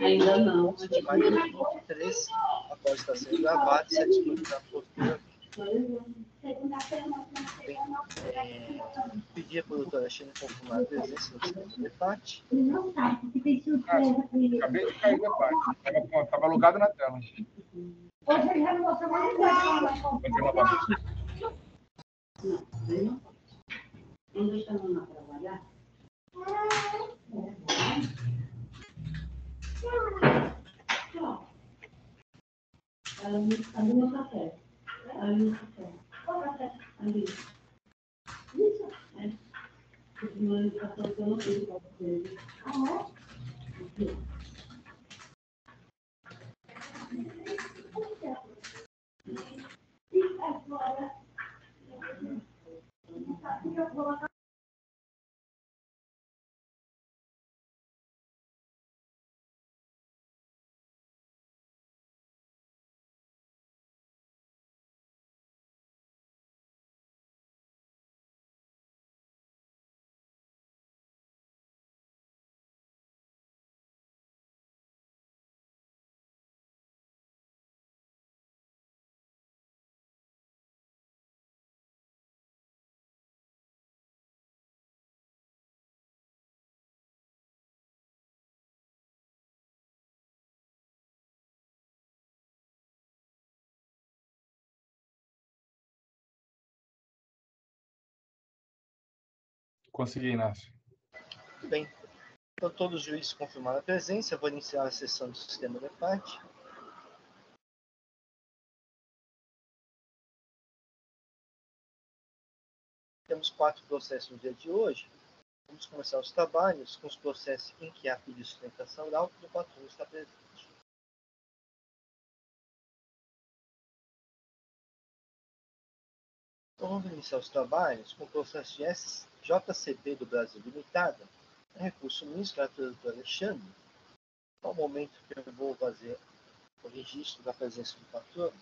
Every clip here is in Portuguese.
Ainda não. maio de 2013, após estar sendo gravado, se admite na postura. Pedir para a doutora China confirmar a presença de debate. Acabei de cair da parte. Estava alugado na tela. Onde estamos a trabalhar? No café. Ali no. Qual café? Ali. Isso. É. Porque no ano passado eu não fiz para vocês. Consegui, Inácio. Muito bem. Então, todos os juízes confirmaram a presença. Vou iniciar a sessão do sistema de parte. Temos quatro processos no dia de hoje. Vamos começar os trabalhos com os processos em que há pedido de sustentação oral e o patrão está presente. Vamos iniciar os trabalhos com o processo de JCB do Brasil Limitada, recurso da doutor Alexandre. É o momento que eu vou fazer o registro da presença do patrono.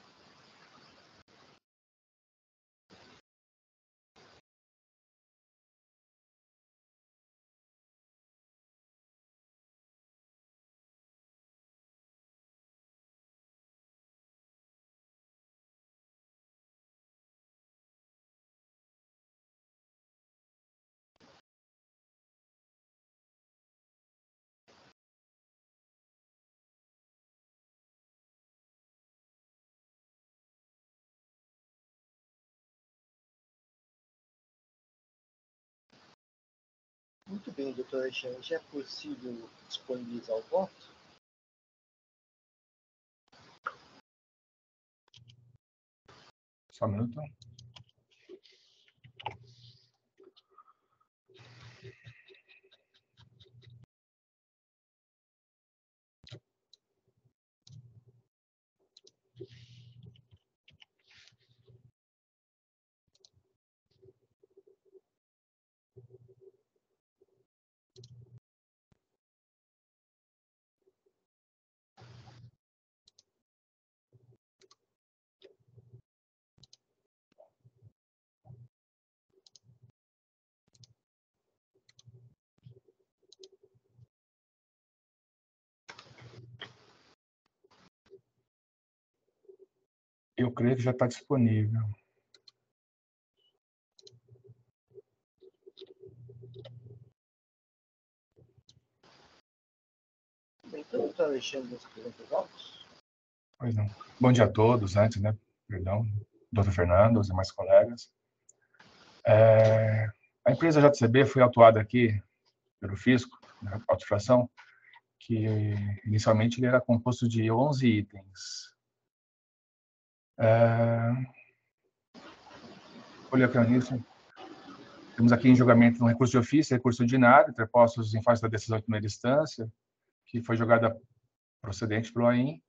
Muito bem, doutora. Já é possível disponibilizar o voto? Só um minuto. Creio que já está disponível. Pois não. Bom dia a todos, antes, né? Perdão, doutor Fernando, os demais colegas. É, a empresa JCB foi autuada aqui pelo fisco, na autofração, que inicialmente ele era composto de 11 itens. É, olhando nisso, temos aqui em julgamento um recurso de ofício, recurso ordinário, interpostos em face da decisão de primeira instância, que foi julgada procedente pelo AIM,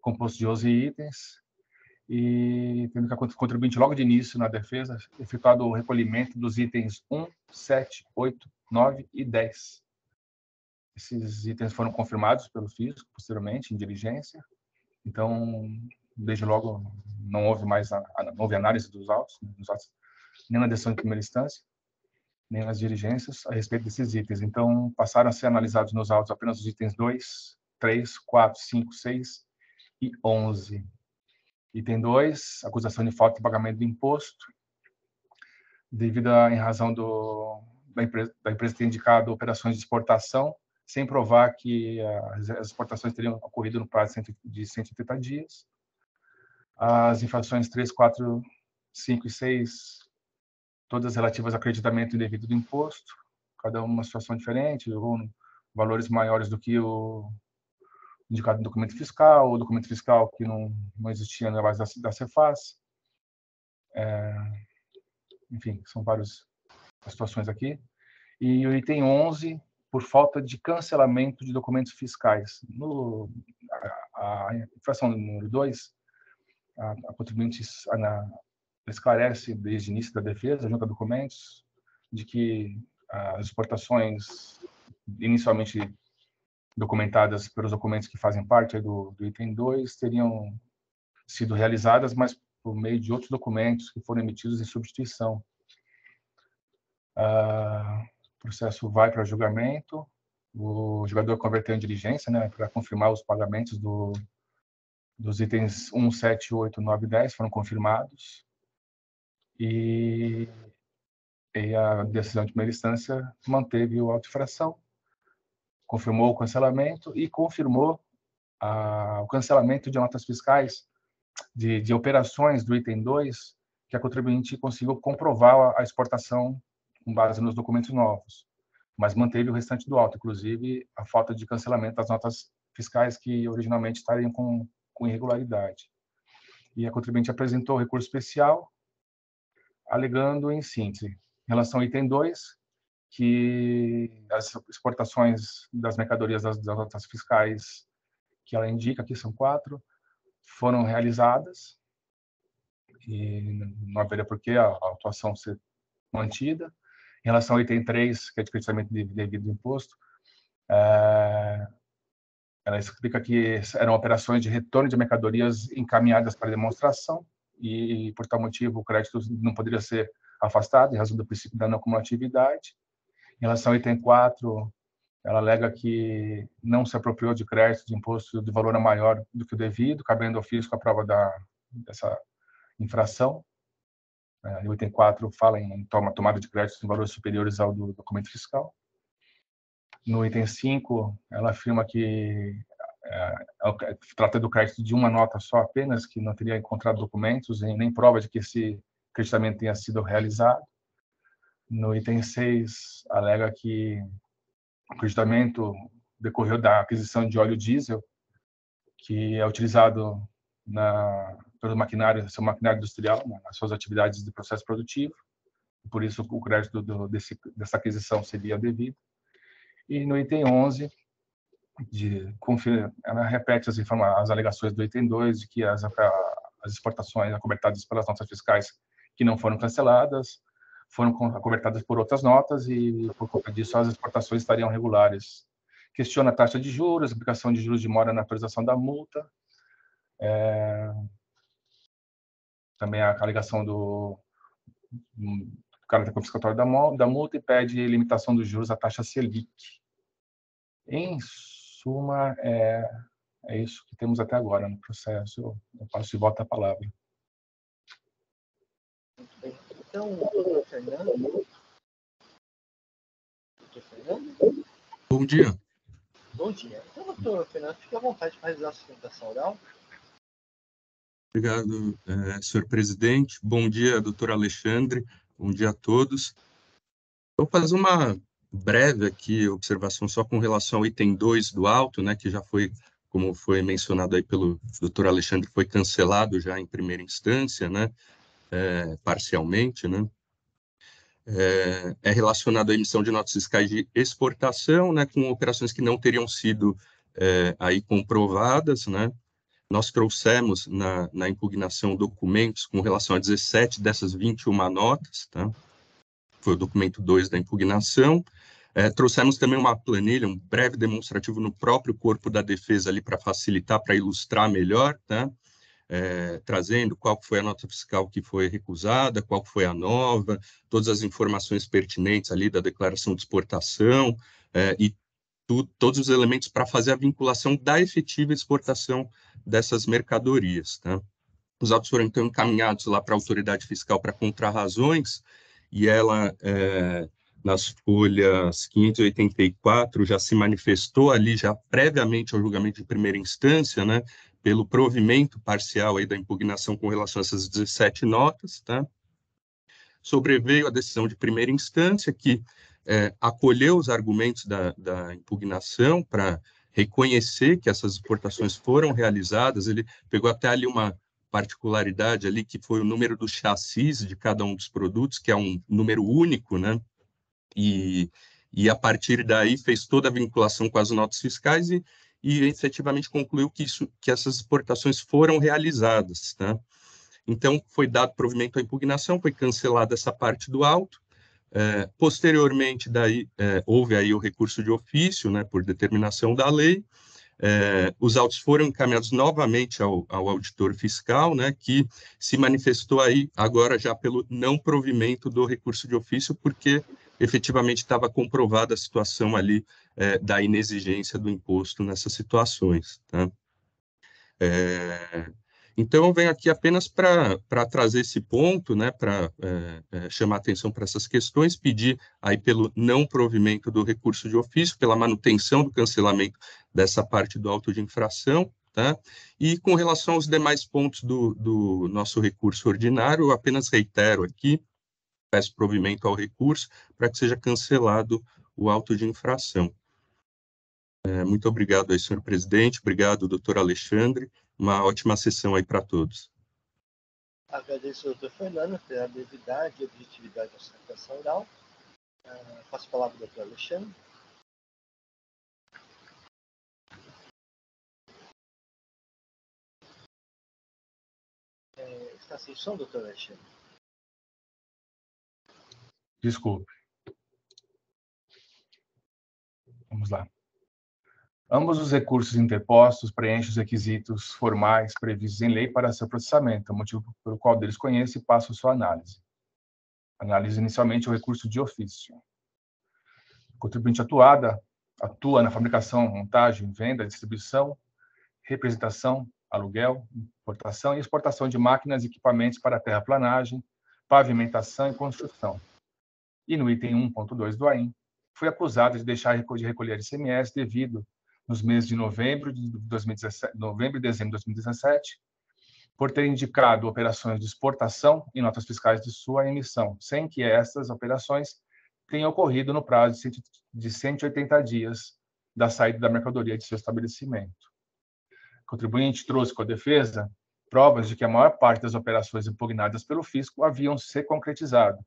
composto de 11 itens, e tendo que a contribuinte logo de início na defesa, efetuado o recolhimento dos itens 1, 7, 8, 9 e 10. esses itens foram confirmados pelo fisco posteriormente, em diligência. Então, desde logo, não houve mais a, a, não houve análise dos autos, dos autos, nem na decisão de primeira instância, nem nas diligências a respeito desses itens. Então, passaram a ser analisados nos autos apenas os itens 2, 3, 4, 5, 6 e 11. Item 2, acusação de falta de pagamento do imposto, devido a, em razão do, da, empresa, da empresa ter indicado operações de exportação, sem provar que as exportações teriam ocorrido no prazo de 180 dias. As infrações 3, 4, 5 e 6, todas relativas a acreditamento indevido do imposto, cada uma situação diferente, ou valores maiores do que o indicado no documento fiscal, o documento fiscal que não, não existia na base da, da Cefaz. É, enfim, são várias situações aqui. E o item 11, por falta de cancelamento de documentos fiscais. No, a, a infração número 2, a, a contribuinte a, esclarece desde o início da defesa, junto a documentos, de que as exportações inicialmente documentadas pelos documentos que fazem parte do, do item 2 teriam sido realizadas, mas por meio de outros documentos que foram emitidos em substituição. O processo vai para julgamento, o jogador converteu em diligência né, para confirmar os pagamentos do, dos itens 1, 7, 8, 9 e 10 foram confirmados. E, e a decisão de primeira instância manteve o auto-infração confirmou o cancelamento e confirmou o cancelamento de notas fiscais de, de, operações do item 2 que a contribuinte conseguiu comprovar a, exportação com base nos documentos novos, mas manteve o restante do auto, inclusive a falta de cancelamento das notas fiscais que originalmente estariam com, com irregularidade. E a contribuinte apresentou recurso especial, alegando em síntese, em relação ao item 2, que as exportações das mercadorias das, das notas fiscais que ela indica, que são quatro, foram realizadas e não haveria por que a, a atuação ser mantida. Em relação ao item 3, que é de creditamento de devido imposto, é, ela explica que eram operações de retorno de mercadorias encaminhadas para demonstração e, por tal motivo, o crédito não poderia ser afastado em razão do princípio da não cumulatividade. Em relação ao item 4, ela alega que não se apropriou de crédito de imposto de valor maior do que o devido, cabendo ao fisco a prova da, dessa infração. É, o item 4 fala em toma, tomada de créditos em valores superiores ao do documento fiscal. No item 5, ela afirma que é, é, trata do crédito de uma nota só apenas, que não teria encontrado documentos nem prova de que esse creditamento tenha sido realizado. No item 6, alega que o creditamento decorreu da aquisição de óleo diesel, que é utilizado na, pelo maquinário, seu maquinário industrial, né, nas suas atividades de processo produtivo. Por isso, o crédito do, desse, dessa aquisição seria devido. E no item 11, de, ela repete as, as alegações do item 2, de que as, as exportações acobertadas pelas notas fiscais que não foram canceladas, foram cobertadas por outras notas e, por conta disso, as exportações estariam regulares. Questiona a taxa de juros, aplicação de juros de mora na atualização da multa, é... também a alegação do, do caráter confiscatório da, da multa e pede limitação dos juros à taxa Selic. Em suma, é, é isso que temos até agora no processo. Eu passo de volta a palavra. Muito bem. Então, doutor Fernando. Doutor Fernando? Bom dia. Bom dia. Então, doutor Fernando, fique à vontade para realizar a sustentação oral. Obrigado, é, senhor presidente. Bom dia, doutor Alexandre. Bom dia a todos. Vou fazer uma breve aqui observação só com relação ao item 2 do auto, né, que já foi, como foi mencionado aí pelo doutor Alexandre, foi cancelado já em primeira instância, né, é, parcialmente, né? É, é, relacionado à emissão de notas fiscais de exportação, né, com operações que não teriam sido é, aí comprovadas, né? Nós trouxemos na, na, impugnação documentos com relação a 17 dessas 21 notas, tá? Foi o documento 2 da impugnação. É, trouxemos também uma planilha, um breve demonstrativo no próprio corpo da defesa ali para facilitar, para ilustrar melhor, tá? É, trazendo qual foi a nota fiscal que foi recusada, qual foi a nova, todas as informações pertinentes ali da declaração de exportação é, e tu, todos os elementos para fazer a vinculação da efetiva exportação dessas mercadorias. Tá? Os autos foram então encaminhados lá para a autoridade fiscal para contrarrazões e ela é, nas folhas 584, já se manifestou ali, já previamente ao julgamento de primeira instância, né, pelo provimento parcial aí da impugnação com relação a essas 17 notas, tá? Sobreveio a decisão de primeira instância, que é, acolheu os argumentos da, da impugnação para reconhecer que essas exportações foram realizadas, ele pegou até ali uma particularidade ali, que foi o número do chassis de cada um dos produtos, que é um número único, né? E, e a partir daí fez toda a vinculação com as notas fiscais e, e efetivamente concluiu que, isso, que essas exportações foram realizadas. Tá? Então, foi dado provimento à impugnação, foi cancelada essa parte do auto. É, posteriormente, daí, é, houve aí o recurso de ofício, né, por determinação da lei, é, os autos foram encaminhados novamente ao, ao, auditor fiscal, né, que se manifestou aí agora já pelo não provimento do recurso de ofício, porque efetivamente estava comprovada a situação ali é, da inexigência do imposto nessas situações. Tá? É, então, eu venho aqui apenas para trazer esse ponto, né, para é, é, chamar atenção para essas questões, pedir aí pelo não provimento do recurso de ofício, pela manutenção do cancelamento dessa parte do auto de infração, tá? E com relação aos demais pontos do, do nosso recurso ordinário, eu apenas reitero aqui peço provimento ao recurso para que seja cancelado o auto de infração. É, muito obrigado aí, senhor presidente, obrigado, doutor Alexandre, uma ótima sessão aí para todos. Agradeço ao doutor Fernando pela brevidade e objetividade da sustentação oral. Uh, passo a palavra ao doutor Alexandre. É, está sem som, doutor Alexandre? Desculpe. Vamos lá. Ambos os recursos interpostos preenchem os requisitos formais previstos em lei para seu processamento, motivo pelo qual deles conheço e passo sua análise. Análise inicialmente o recurso de ofício. O contribuinte atuada atua na fabricação, montagem, venda, distribuição, representação, aluguel, importação e exportação de máquinas e equipamentos para terraplanagem, pavimentação e construção e no item 1.2 do AIM, foi acusado de deixar de recolher ICMS devido, nos meses de novembro, de 2017, novembro e dezembro de 2017, por ter indicado operações de exportação em notas fiscais de sua emissão, sem que essas operações tenham ocorrido no prazo de 180 dias da saída da mercadoria de seu estabelecimento. O contribuinte trouxe com a defesa provas de que a maior parte das operações impugnadas pelo fisco haviam se concretizado,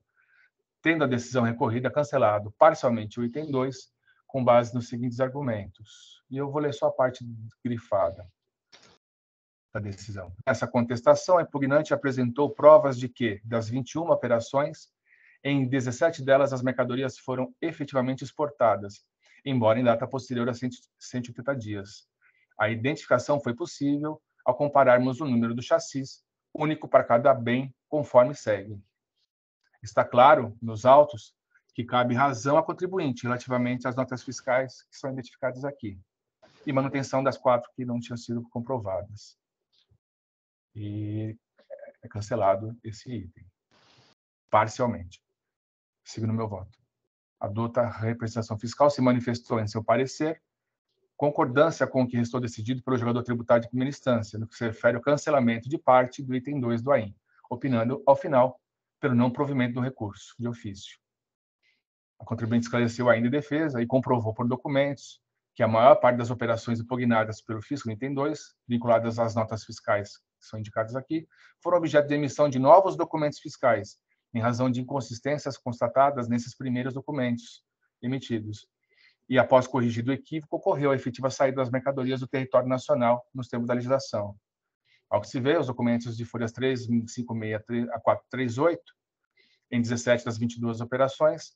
tendo a decisão recorrida cancelado parcialmente o item 2, com base nos seguintes argumentos. E eu vou ler só a parte grifada da decisão. Essa contestação, a impugnante apresentou provas de que, das 21 operações, em 17 delas as mercadorias foram efetivamente exportadas, embora em data posterior a 180 dias. A identificação foi possível ao compararmos o número do chassis, único para cada bem, conforme segue. Está claro nos autos que cabe razão a contribuinte relativamente às notas fiscais que são identificadas aqui e manutenção das quatro que não tinham sido comprovadas. E é cancelado esse item, parcialmente, segundo meu voto. A dota representação fiscal se manifestou em seu parecer concordância com o que restou decidido pelo jogador tributário de primeira instância, no que se refere ao cancelamento de parte do item 2 do AIM, opinando, ao final, pelo não provimento do recurso de ofício. A contribuinte esclareceu ainda em defesa e comprovou por documentos que a maior parte das operações impugnadas pelo fisco item 2, vinculadas às notas fiscais que são indicadas aqui, foram objeto de emissão de novos documentos fiscais, em razão de inconsistências constatadas nesses primeiros documentos emitidos. E após corrigido o equívoco, ocorreu a efetiva saída das mercadorias do território nacional nos termos da legislação. Ao que se vê, os documentos de folhas 356 a 438, em 17 das 22 operações,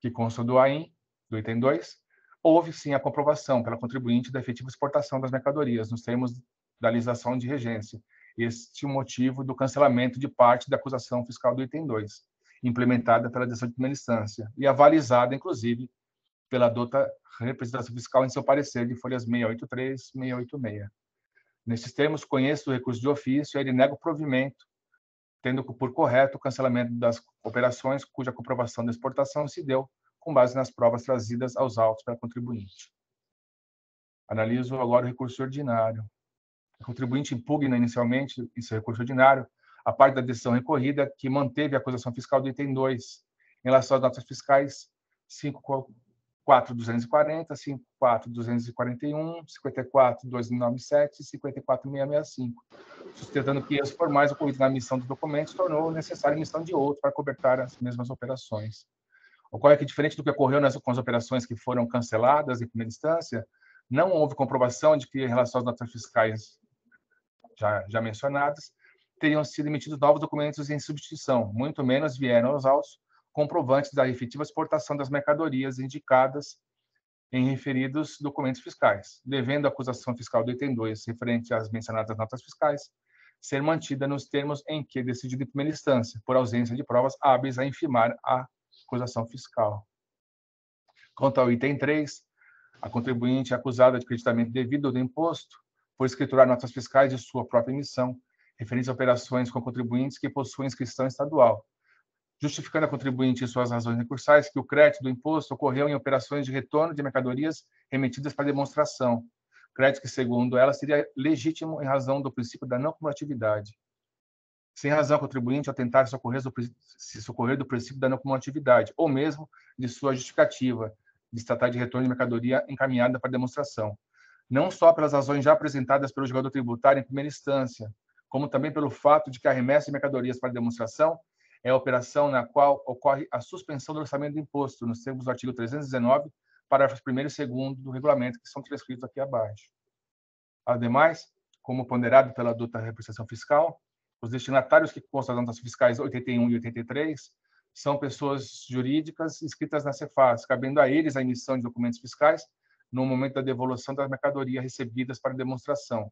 que constam do AIM, do item 2, houve sim a comprovação pela contribuinte da efetiva exportação das mercadorias, nos termos da legislação de regência. Este é o motivo do cancelamento de parte da acusação fiscal do item 2, implementada pela decisão de primeira instância e avalizada, inclusive, pela dota representação fiscal em seu parecer de folhas 683 e 686. Nesses termos, conheço o recurso de ofício ele nega o provimento, tendo por correto o cancelamento das operações cuja comprovação da exportação se deu com base nas provas trazidas aos autos pela contribuinte. Analiso agora o recurso ordinário. O contribuinte impugna inicialmente em seu recurso ordinário a parte da decisão recorrida que manteve a acusação fiscal do item 2 em relação às notas fiscais 54240, 54241, 54297 e 54665, sustentando que erros formais ocorridos na emissão dos documentos tornou necessária a emissão de outro para cobertar as mesmas operações. Ocorre que, diferente do que ocorreu nas, com as operações que foram canceladas em primeira instância, não houve comprovação de que, em relação às notas fiscais já, já mencionadas, teriam sido emitidos novos documentos em substituição, muito menos vieram aos autos comprovantes da efetiva exportação das mercadorias indicadas em referidos documentos fiscais, devendo a acusação fiscal do item 2, referente às mencionadas notas fiscais, ser mantida nos termos em que decidido em primeira instância, por ausência de provas hábeis a infirmar a acusação fiscal. Quanto ao item 3, a contribuinte é acusada de creditamento devido do imposto por escriturar notas fiscais de sua própria emissão, referentes a operações com contribuintes que possuem inscrição estadual, justificando a contribuinte em suas razões recursais que o crédito do imposto ocorreu em operações de retorno de mercadorias remetidas para demonstração, crédito que, segundo ela, seria legítimo em razão do princípio da não cumulatividade. Sem razão contribuinte ao tentar socorrer do, se socorrer do princípio da não cumulatividade, ou mesmo de sua justificativa de se tratar de retorno de mercadoria encaminhada para demonstração, não só pelas razões já apresentadas pelo jogador tributário em primeira instância, como também pelo fato de que a remessa de mercadorias para demonstração é a operação na qual ocorre a suspensão do orçamento do imposto, nos termos do artigo 319, parágrafos 1 e 2 do regulamento, que são transcritos aqui abaixo. Ademais, como ponderado pela adulta representação fiscal, os destinatários que constam das notas fiscais 81 e 83 são pessoas jurídicas inscritas na Cefaz, cabendo a eles a emissão de documentos fiscais no momento da devolução das mercadorias recebidas para demonstração,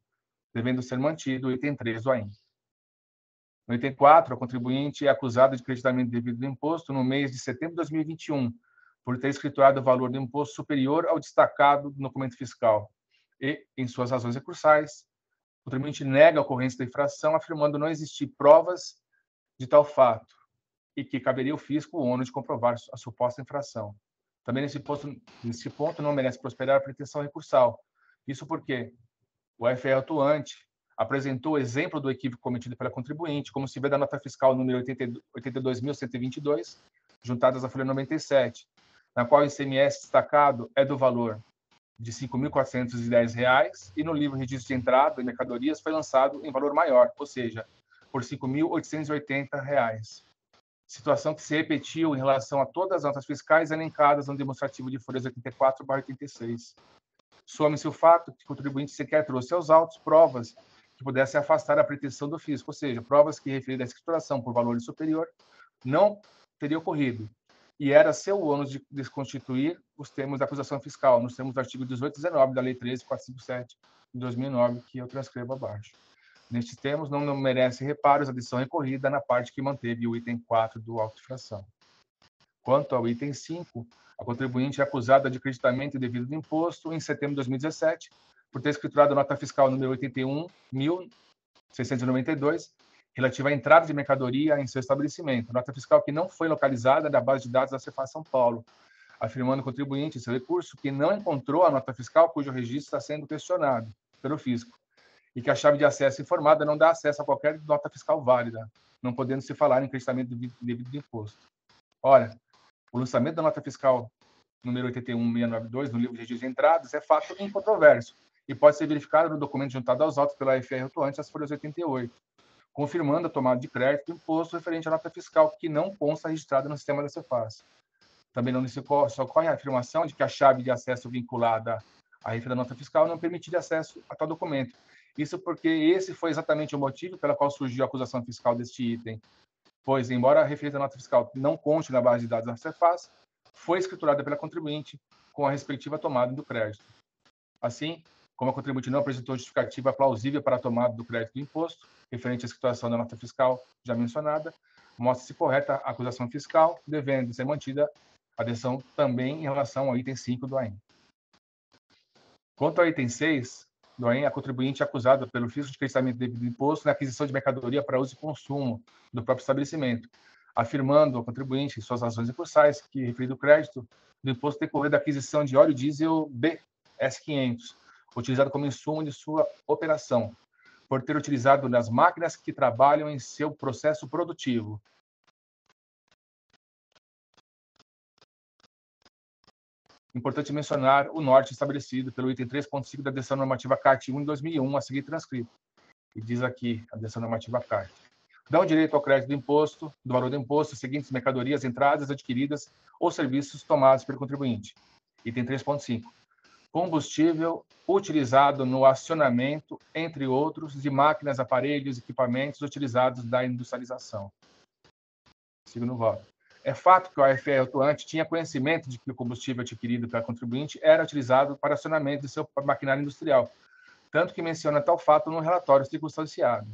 devendo ser mantido o item 3 do AIM. No item 4, a contribuinte é acusada de creditamento devido do imposto no mês de setembro de 2021, por ter escriturado o valor do imposto superior ao destacado do documento fiscal e, em suas razões recursais, o contribuinte nega a ocorrência da infração, afirmando não existir provas de tal fato e que caberia ao fisco o ônus de comprovar a suposta infração. Também nesse ponto, nesse ponto não merece prosperar a pretensão recursal. Isso porque o FR atuante apresentou o exemplo do equívoco cometido pela contribuinte, como se vê da nota fiscal número 82.122, juntadas à folha 97, na qual o ICMS destacado é do valor de R$ 5.410 e no livro Registro de Entrada e Mercadorias foi lançado em valor maior, ou seja, por R$ 5.880. Situação que se repetiu em relação a todas as notas fiscais elencadas no demonstrativo de folhas 84/86. Some-se o fato que o contribuinte sequer trouxe aos autos provas que pudessem afastar a pretensão do fisco, ou seja, provas que referidas à escrituração por valor superior não teria ocorrido, e era seu ônus de desconstituir os termos da acusação fiscal, nos termos do artigo 18 e 19 da Lei 13.457 de 2009, que eu transcrevo abaixo. Nestes termos, não, merece reparos a decisão recorrida na parte que manteve o item 4 do auto-infração. Quanto ao item 5, a contribuinte é acusada de creditamento devido do imposto em setembro de 2017 por ter escriturado a nota fiscal número 81.692 relativa à entrada de mercadoria em seu estabelecimento, nota fiscal que não foi localizada na base de dados da Cefaz São Paulo, afirmando o contribuinte em seu recurso que não encontrou a nota fiscal cujo registro está sendo questionado pelo fisco e que a chave de acesso informada não dá acesso a qualquer nota fiscal válida, não podendo se falar em creditamento devido de imposto. Ora, o lançamento da nota fiscal número 81692 no livro de registro de entradas é fato incontroverso e pode ser verificado no documento juntado aos autos pela FR atuante às folhas 88 confirmando a tomada de crédito do imposto referente à nota fiscal que não consta registrada no sistema da Cefaz. Também não ocorre a afirmação de que a chave de acesso vinculada à referência da nota fiscal não permitiria acesso a tal documento. Isso porque esse foi exatamente o motivo pelo qual surgiu a acusação fiscal deste item, pois, embora a referência nota fiscal não conste na base de dados da Cefaz, foi escriturada pela contribuinte com a respectiva tomada do crédito. Assim, como a contribuinte não apresentou justificativa plausível para a tomada do crédito do imposto, referente à situação da nota fiscal já mencionada, mostra-se correta a acusação fiscal, devendo ser mantida a decisão também em relação ao item 5 do AIM. Quanto ao item 6 do AIM, a contribuinte é acusada pelo fisco de crescimento devido imposto na aquisição de mercadoria para uso e consumo do próprio estabelecimento, afirmando ao contribuinte em suas razões recursais que referido crédito do imposto decorrer da aquisição de óleo diesel BS500, utilizado como insumo de sua operação, por ter utilizado nas máquinas que trabalham em seu processo produtivo. Importante mencionar o norte estabelecido pelo item 3.5 da decisão normativa CART 1 de 2001, a seguir transcrito. E diz aqui a decisão normativa CART. Dão direito ao crédito do imposto, do valor do imposto, seguintes mercadorias, entradas adquiridas ou serviços tomados pelo contribuinte. Item 3.5 combustível utilizado no acionamento, entre outros, de máquinas, aparelhos, equipamentos utilizados da industrialização. Sigo no voto. É fato que o AFR atuante tinha conhecimento de que o combustível adquirido pela contribuinte era utilizado para acionamento de seu maquinário industrial, tanto que menciona tal fato no relatório circunstanciado.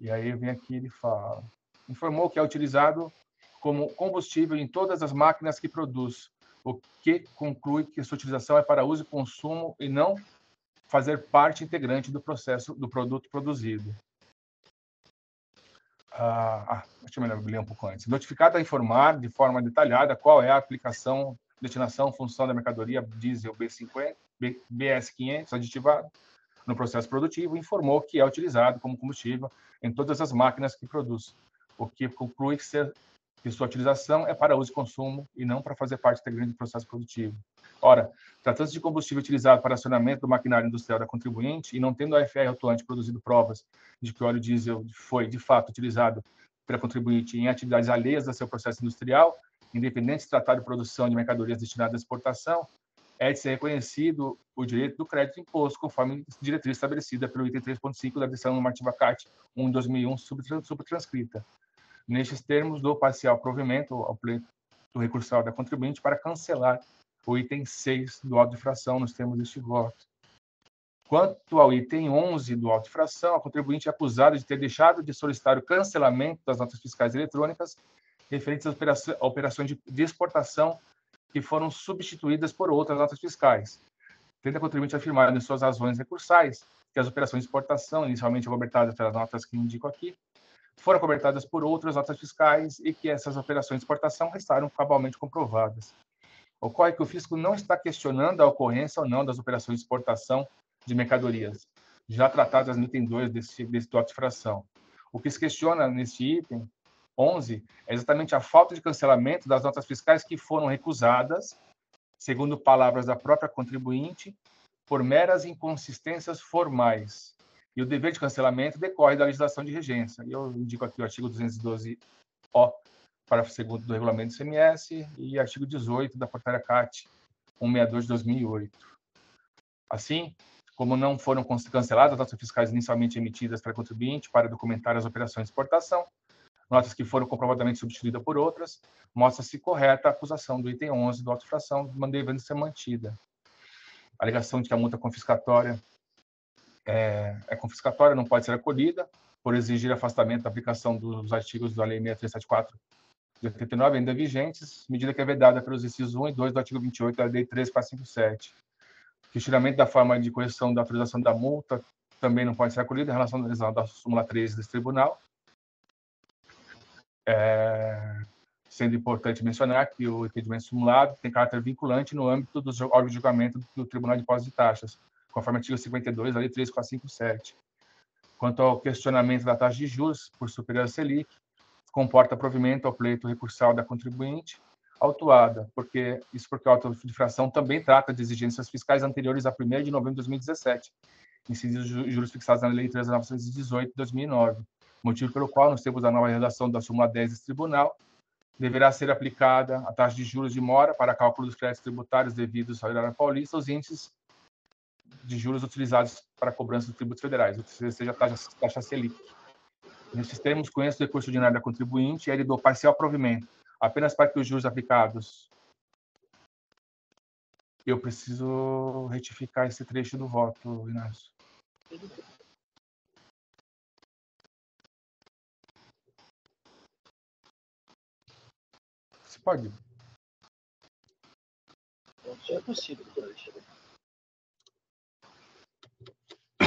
E aí vem aqui ele fala: informou que é utilizado como combustível em todas as máquinas que produz, o que conclui que sua utilização é para uso e consumo e não fazer parte integrante do processo do produto produzido. Ah, ah deixa eu ler um pouco antes. Notificado a informar de forma detalhada qual é a aplicação, destinação, função da mercadoria diesel B50, BS500 aditivado no processo produtivo, informou que é utilizado como combustível em todas as máquinas que produz, o que conclui ser que sua utilização é para uso e consumo e não para fazer parte integrante do processo produtivo. Ora, tratando-se de combustível utilizado para acionamento do maquinário industrial da contribuinte e não tendo a FR atuante produzido provas de que o óleo diesel foi, de fato, utilizado pela contribuinte em atividades alheias ao seu processo industrial, independente de tratar de produção de mercadorias destinadas à exportação, é de ser reconhecido o direito do crédito de imposto, conforme diretriz estabelecida pelo item 3.5 da decisão normativa CAT 1 de 2001, subtranscrita nestes termos do parcial provimento ao pleito recursal da contribuinte para cancelar o item 6 do auto de fração nos termos deste voto. Quanto ao item 11 do auto de fração, a contribuinte é acusada de ter deixado de solicitar o cancelamento das notas fiscais eletrônicas referentes às operações de exportação que foram substituídas por outras notas fiscais, tendo a contribuinte afirmado em suas razões recursais que as operações de exportação, inicialmente cobertadas pelas notas que indico aqui, foram cobertadas por outras notas fiscais e que essas operações de exportação restaram cabalmente comprovadas. Ocorre que o fisco não está questionando a ocorrência ou não das operações de exportação de mercadorias, já tratadas no item 2 desse, desse dote de fração. O que se questiona nesse item 11 é exatamente a falta de cancelamento das notas fiscais que foram recusadas, segundo palavras da própria contribuinte, por meras inconsistências formais, e o dever de cancelamento decorre da legislação de regência. Eu indico aqui o artigo 212-O, parágrafo 2 do regulamento do CMS, e artigo 18 da portaria CAT 162 de 2008. Assim, como não foram canceladas as notas fiscais inicialmente emitidas para contribuinte para documentar as operações de exportação, notas que foram comprovadamente substituídas por outras, mostra-se correta a acusação do item 11 do auto-infração, devendo ser mantida. A alegação de que a multa confiscatória é, é confiscatória, não pode ser acolhida, por exigir afastamento da aplicação dos artigos da Lei 6374 de 89, ainda vigentes, medida que é vedada pelos incisos 1 e 2 do artigo 28 da Lei 3457. Questionamento da forma de correção da autorização da multa também não pode ser acolhido em relação à súmula 13 desse tribunal. É, sendo importante mencionar que o entendimento simulado tem caráter vinculante no âmbito dos órgãos de julgamento do Tribunal de Impostos e Taxas, conforme artigo 52, a lei 3457. Quanto ao questionamento da taxa de juros por superior à Selic, comporta provimento ao pleito recursal da contribuinte autuada, porque isso porque a auto-infração também trata de exigências fiscais anteriores a 1 de novembro de 2017, incididos juros fixados na Lei 3.918 de 2009, motivo pelo qual, nos termos da nova redação da súmula 10 desse tribunal, deverá ser aplicada a taxa de juros de mora para cálculo dos créditos tributários devidos ao Irara Paulista, os índices de juros utilizados para cobrança dos tributos federais, ou seja, a taxa, taxa Selic. Nesses termos, conheço o recurso ordinário da contribuinte e ele do parcial provimento, apenas para que os juros aplicados eu preciso retificar esse trecho do voto, Inácio. Você pode? É possível,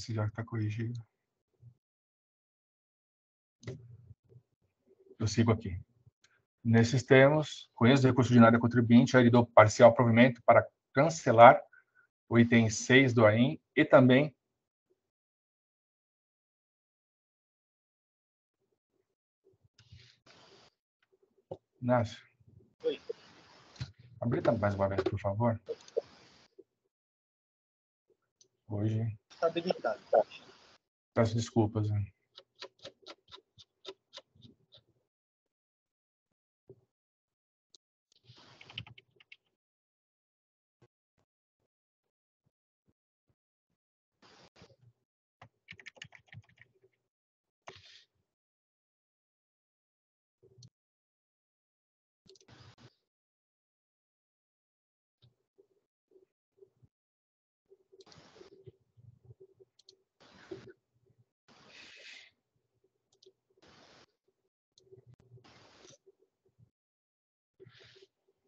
se já está corrigido. Eu sigo aqui. Nesses termos, conheço o recurso ordinário da contribuinte, aí dou parcial provimento para cancelar o item 6 do AIM e também Inácio. Oi. Habilita mais uma vez, por favor. Hoje. Está habilitado. Peço desculpas. né?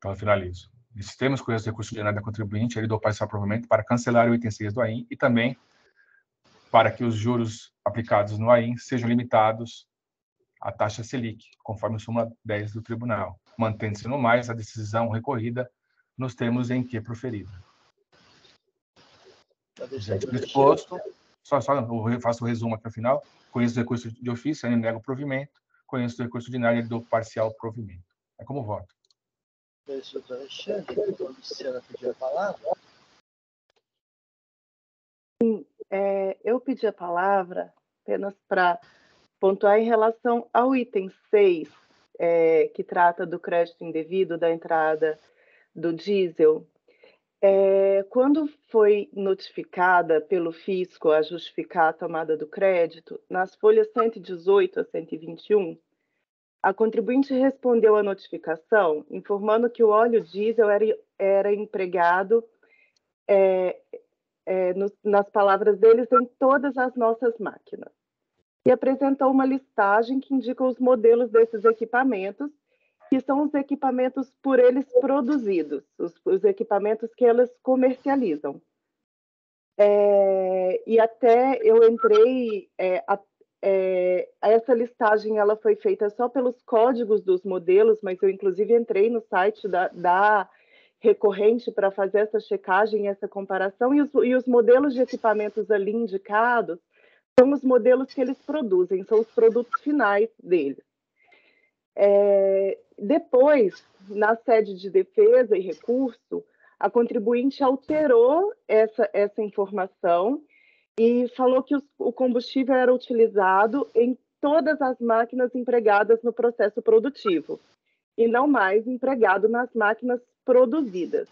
Então, eu finalizo. Nesses termos, conheço o recurso ordinário da contribuinte, ele dou parcial provimento para cancelar o item 6 do AIM e também para que os juros aplicados no AIM sejam limitados à taxa Selic, conforme súmula 10 do tribunal, mantendo-se no mais a decisão recorrida nos termos em que proferida. Deixando Diante do exposto, só, só eu faço o resumo aqui no final. Conheço o recurso de ofício, ainda nego o provimento. Conheço o recurso ordinário, ele dou parcial provimento. É como voto. Alexandre, a Luciana pediu a palavra. É, eu pedi a palavra apenas para pontuar em relação ao item 6, é, que trata do crédito indevido da entrada do diesel. É, quando foi notificada pelo fisco a justificar a tomada do crédito, nas folhas 118 a 121, a contribuinte respondeu à notificação informando que o óleo diesel era, era empregado é, é, no, nas palavras deles, em todas as nossas máquinas. E apresentou uma listagem que indica os modelos desses equipamentos, que são os equipamentos por eles produzidos, os, os equipamentos que elas comercializam. É, e até eu entrei, é, a, é, essa listagem ela foi feita só pelos códigos dos modelos, mas eu inclusive entrei no site da, da recorrente para fazer essa checagem, essa comparação, e os, e os, modelos de equipamentos ali indicados são os modelos que eles produzem, são os produtos finais deles. É, depois, na sede de defesa e recurso, a contribuinte alterou essa, essa informação e falou que os, o combustível era utilizado em todas as máquinas empregadas no processo produtivo e não mais empregado nas máquinas produzidas.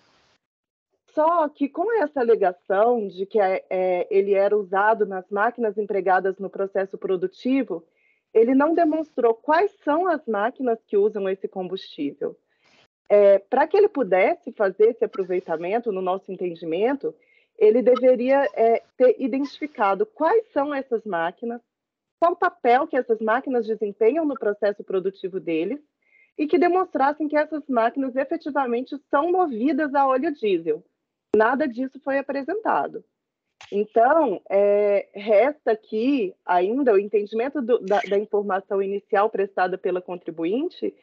Só que com essa alegação de que é, é, ele era usado nas máquinas empregadas no processo produtivo, ele não demonstrou quais são as máquinas que usam esse combustível. É, Para que ele pudesse fazer esse aproveitamento, no nosso entendimento, ele deveria é, ter identificado quais são essas máquinas, qual o papel que essas máquinas desempenham no processo produtivo deles, e que demonstrassem que essas máquinas efetivamente são movidas a óleo diesel. Nada disso foi apresentado. Então, é, resta aqui ainda o entendimento do, da, da, informação inicial prestada pela contribuinte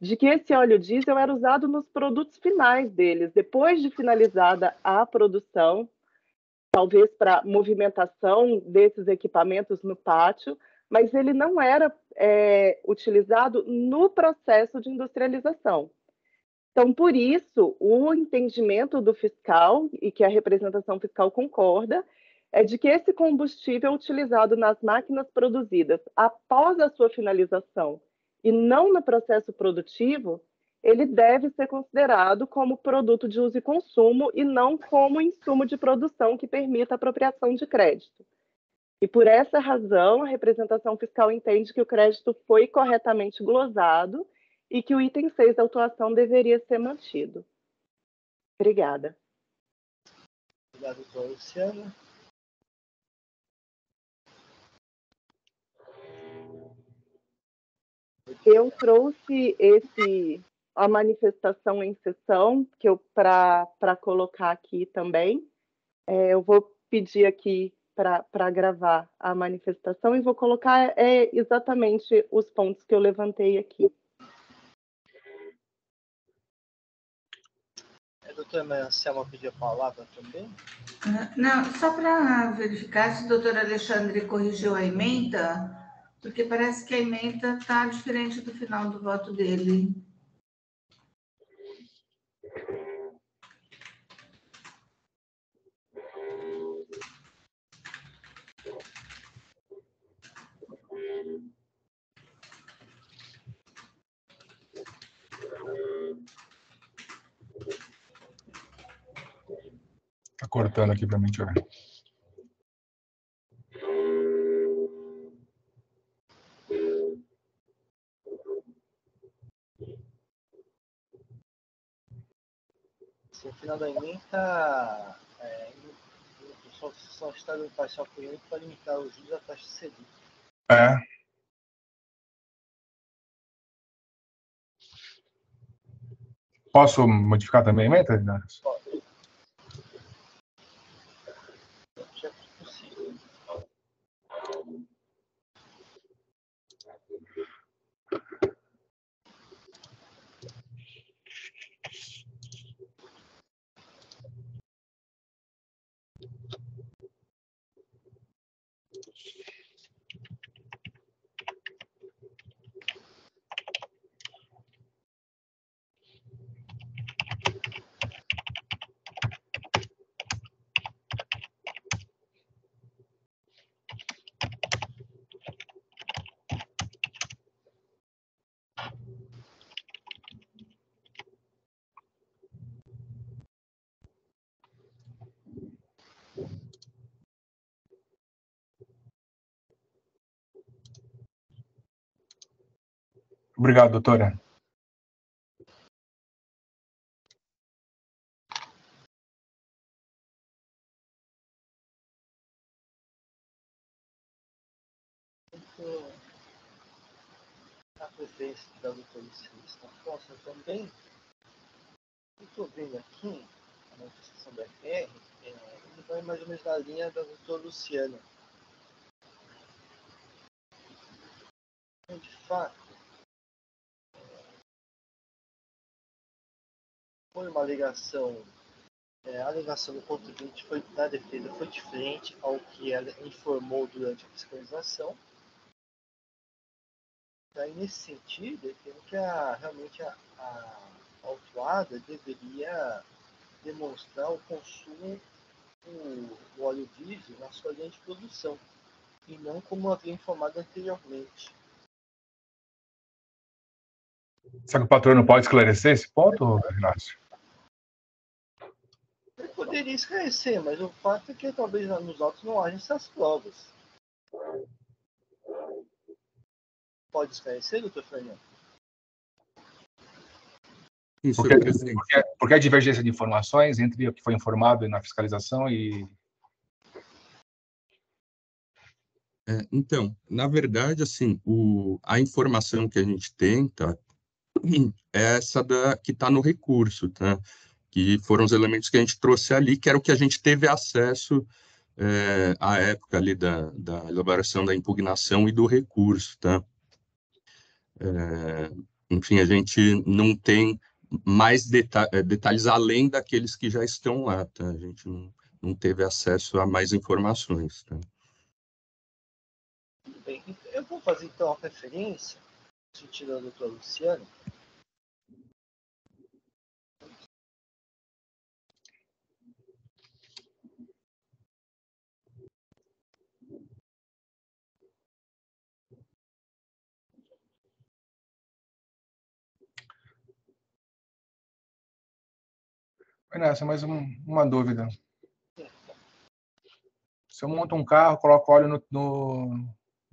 de que esse óleo diesel era usado nos produtos finais deles, depois de finalizada a produção, talvez para movimentação desses equipamentos no pátio, mas ele não era é, utilizado no processo de industrialização. Então, por isso, o entendimento do fiscal, e que a representação fiscal concorda, é de que esse combustível utilizado nas máquinas produzidas após a sua finalização e não no processo produtivo, ele deve ser considerado como produto de uso e consumo e não como insumo de produção que permita apropriação de crédito. E por essa razão, a representação fiscal entende que o crédito foi corretamente glosado e que o item 6 da autuação deveria ser mantido. Obrigada. Obrigado, doutora Luciana. Eu trouxe esse a manifestação em sessão que eu para colocar aqui também. É, eu vou pedir aqui para gravar a manifestação e vou colocar é, exatamente os pontos que eu levantei aqui. A doutora Marcela pediu a palavra também? Ah, não, só para verificar se o doutor Alexandre corrigiu a emenda, porque parece que a emenda está diferente do final do voto dele. Cortando aqui para mim, deixa eu ver. o final da emenda é, só, só está no parcial cliente para limitar os juros à taxa Selic. É. Posso modificar também a emenda, Pode. Obrigado, doutora. a presença da doutora Lucilista Costa também. Estou vendo aqui a manifestação da FR, é, ele vai mais ou menos na linha da doutora Luciana. Então, de fato, foi uma alegação, é, a alegação do contribuinte foi, da defesa foi diferente ao que ela informou durante a fiscalização. Daí, nesse sentido, eu entendo que a, realmente a, a autuada deveria demonstrar o consumo do, do óleo diesel na sua linha de produção, e não como havia informado anteriormente. Será que o patrono pode esclarecer esse ponto, Inácio? Ele poderia esclarecer, mas o fato é que talvez nos autos não haja essas provas. Pode esclarecer, doutor Fernando? Isso, porque, porque, porque a divergência de informações entre o que foi informado na fiscalização e. É, então, na verdade, assim, o, a informação que a gente tem, tá, é essa da, que está no recurso, tá? que foram os elementos que a gente trouxe ali, que era o que a gente teve acesso é, à época ali da, da elaboração da impugnação e do recurso, tá? É, enfim, a gente não tem mais deta é, detalhes além daqueles que já estão lá, tá? A gente não, não teve acesso a mais informações, tá? Bem, eu vou fazer então a referência, no sentido da doutora Luciana, Nessa, mais um, uma dúvida. Se eu monto um carro, coloco óleo no, no,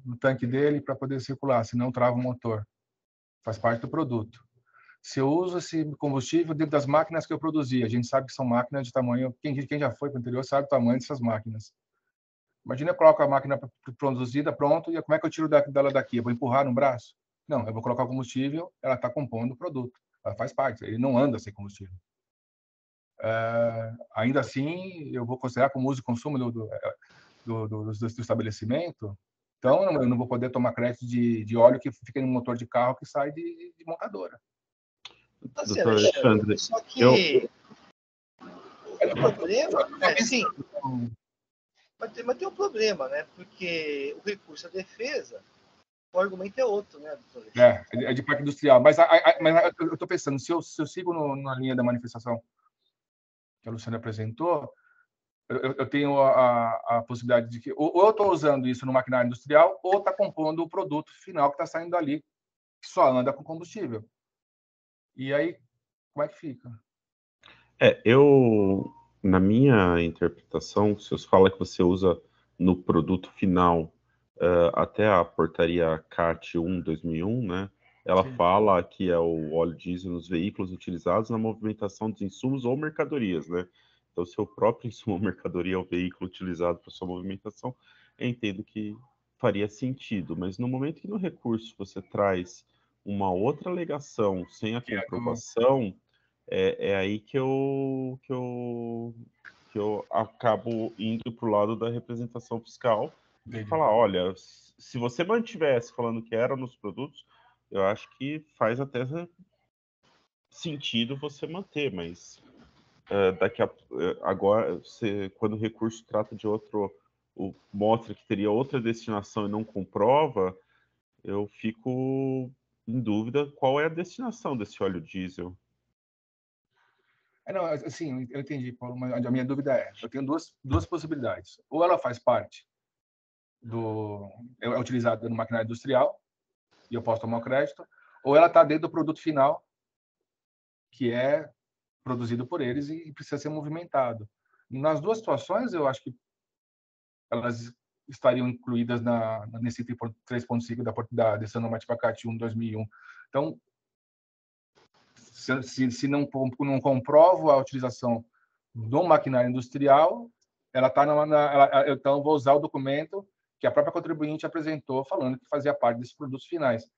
no tanque dele para poder circular, senão trava o motor. Faz parte do produto. Se eu uso esse combustível dentro das máquinas que eu produzi, a gente sabe que são máquinas de tamanho. Quem, quem já foi para o interior sabe o tamanho dessas máquinas. Imagina eu coloco a máquina produzida, pronto, e como é que eu tiro dela daqui? Eu vou empurrar no braço? Não, eu vou colocar o combustível, ela está compondo o produto. Ela faz parte, ele não anda sem combustível. É, ainda assim, eu vou considerar como uso e consumo do, do, do, do, do estabelecimento. Então, eu não vou poder tomar crédito de, de óleo que fica no motor de carro que sai de, de montadora. Tá Doutor Alexandre, só que eu... o problema é sim. Mas tem, mas tem um problema, né? Porque o recurso à defesa, o argumento é outro, né, doutor É, é de parque industrial. Mas, a, a, mas eu estou pensando, se eu, se eu sigo no, na linha da manifestação que a Luciana apresentou, eu, eu tenho a, a, possibilidade de que ou, eu estou usando isso no maquinário industrial ou está compondo o produto final que está saindo dali, que só anda com combustível. E aí, como é que fica? É, eu, na minha interpretação, se você fala que você usa no produto final uh, até a portaria CAT 1 2001, né? Ela Sim. fala que é o óleo diesel nos veículos utilizados na movimentação dos insumos ou mercadorias, né? Então, se o próprio insumo ou mercadoria é o veículo utilizado para sua movimentação, eu entendo que faria sentido. Mas no momento que no recurso você traz uma outra alegação sem a é, comprovação, é, é aí que eu, que, eu, que eu acabo indo para o lado da representação fiscal e falar, olha, se você mantivesse falando que era nos produtos, eu acho que faz até sentido você manter, mas uh, daqui a uh, agora, você, quando o recurso trata de outro, o, mostra que teria outra destinação e não comprova, eu fico em dúvida qual é a destinação desse óleo diesel. É, não, assim, eu entendi, Paulo, mas a minha dúvida é, eu tenho duas, duas possibilidades. Ou ela faz parte do... é utilizada no maquinário industrial, e eu posso tomar o crédito, ou ela está dentro do produto final, que é produzido por eles e precisa ser movimentado. Nas duas situações, eu acho que elas estariam incluídas na, nesse tipo 3.5 da, da decisão normativa CAT 1 2001. Então, se, se não, não comprovo a utilização do maquinário industrial, ela está então vou usar o documento que a própria contribuinte apresentou falando que fazia parte desses produtos finais.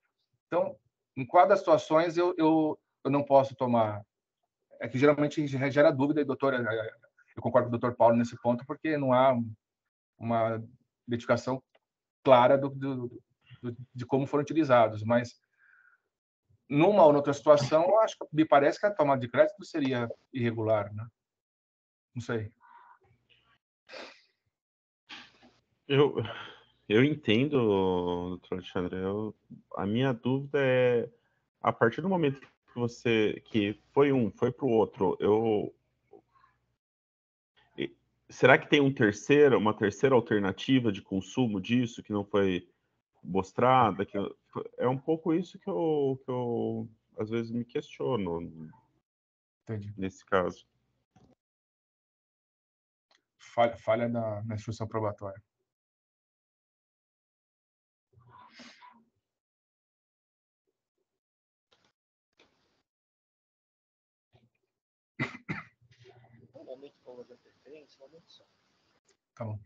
Então, em quais das situações eu, eu, eu não posso tomar? É que geralmente gera dúvida, e doutora, eu concordo com o doutor Paulo nesse ponto, porque não há uma identificação clara do, do, do, de como foram utilizados, mas numa ou outra situação, acho que me parece que a tomada de crédito seria irregular, né? Não sei. Eu, eu entendo, doutor Alexandre. Eu, a minha dúvida é, a partir do momento que você, que foi um, foi para o outro, eu... Será que tem um terceiro, uma terceira alternativa de consumo disso que não foi mostrada? Que é um pouco isso que eu, que eu às vezes me questiono Entendi. nesse caso. Falha, falha na, na instrução probatória. Tá bom.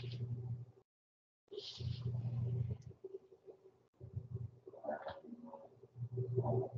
Thank you.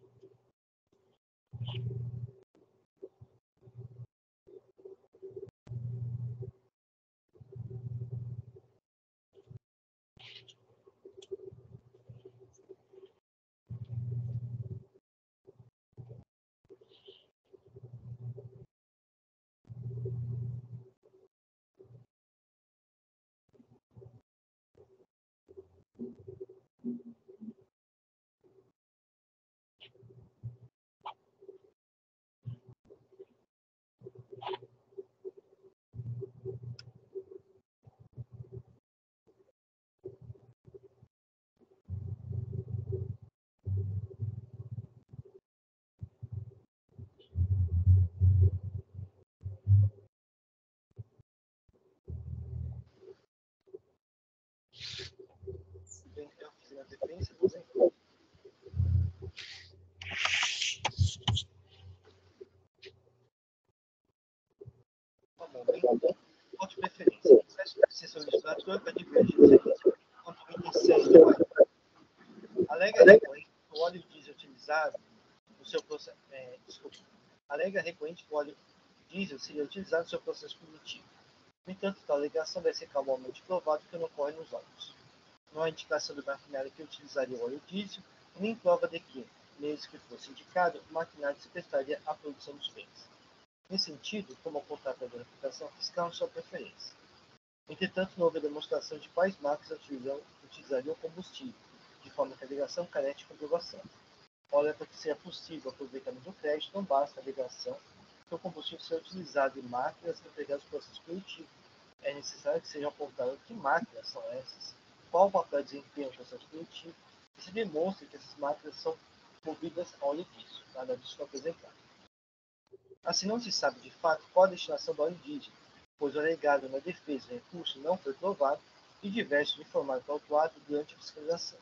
eu fiz a defesa, por exemplo. Tá bom, bem. Voto de preferência. De sessão legislativa para divergência quanto ao 6 do óleo. Alega recorrente que o óleo diesel utilizado no seu processo. É, desculpa. Alega recorrente que o óleo diesel seria utilizado no seu processo produtivo. No entanto, tal alegação deve ser calmamente provado que não ocorre nos óleos. Não há indicação do maquinário que utilizaria o óleo diesel, nem prova de que, mesmo que fosse indicado, o maquinário se prestaria à produção dos bens. Nesse sentido, como apontado pela reputação fiscal sua preferência. Entretanto, não houve demonstração de quais máquinas utilizam- utilizariam o combustível, de forma que a alegação carece de comprovação. Olha, para que seja possível o aproveitamento do crédito, não basta a alegação que o combustível seja utilizado em máquinas empregadas no processo produtivo. É necessário que sejam apontadas que máquinas são essas, qual o papel desempenho no processo produtivo, e se demonstre que essas máquinas são movidas a óleo diesel. Nada disso foi apresentado. Assim, não se sabe de fato qual a destinação do óleo diesel, pois o alegado na defesa do recurso não foi provado e diversos informaram do autuado durante a fiscalização.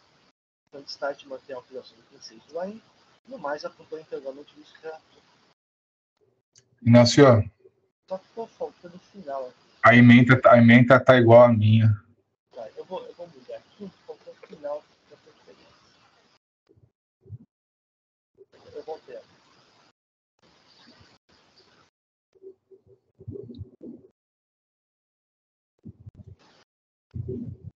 Então, destaque mantém a alteração do princípio do AIM, no mais acompanha integralmente o relator. Inácio, Só ficou faltando o final aqui. a emenda, a emenda tá igual a minha. Eu vou, eu vou mudar aqui para o final da conferência. Eu vou ter. Thank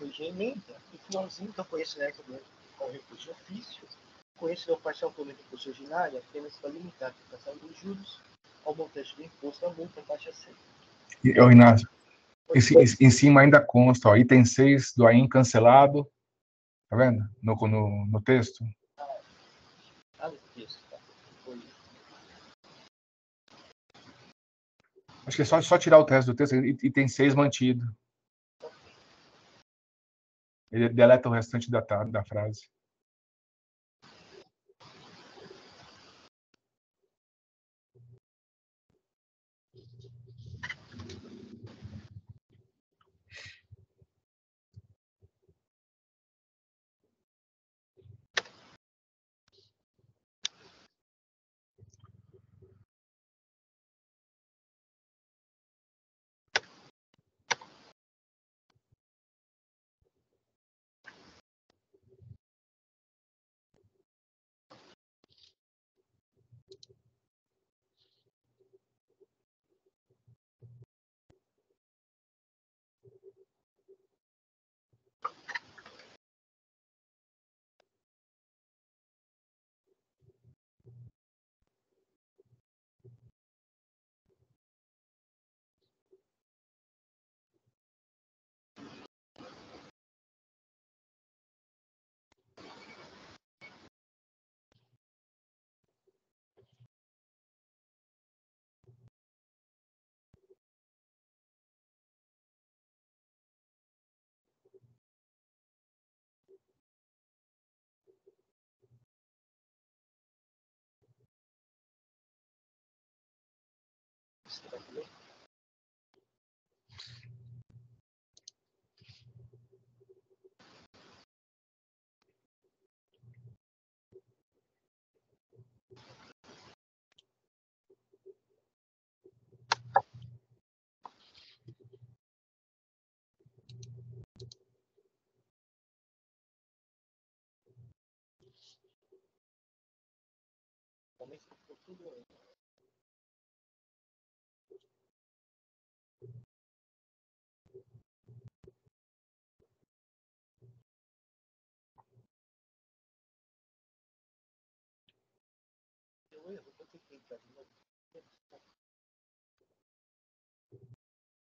corrigir a emenda. No finalzinho, então, conhecimento com recurso de ofício, conhecimento parcial pelo recurso ordinário apenas para limitar a aplicação dos juros ao montante do imposto da multa taxa C. E, ô, Inácio, esse, esse, em cima ainda consta, ó, item 6 do AIM cancelado, tá vendo? No, no, no texto. Ah, no texto, tá. Acho que é só, só tirar o texto do texto, item 6 mantido. Ele deleta o restante da, da frase. Começa por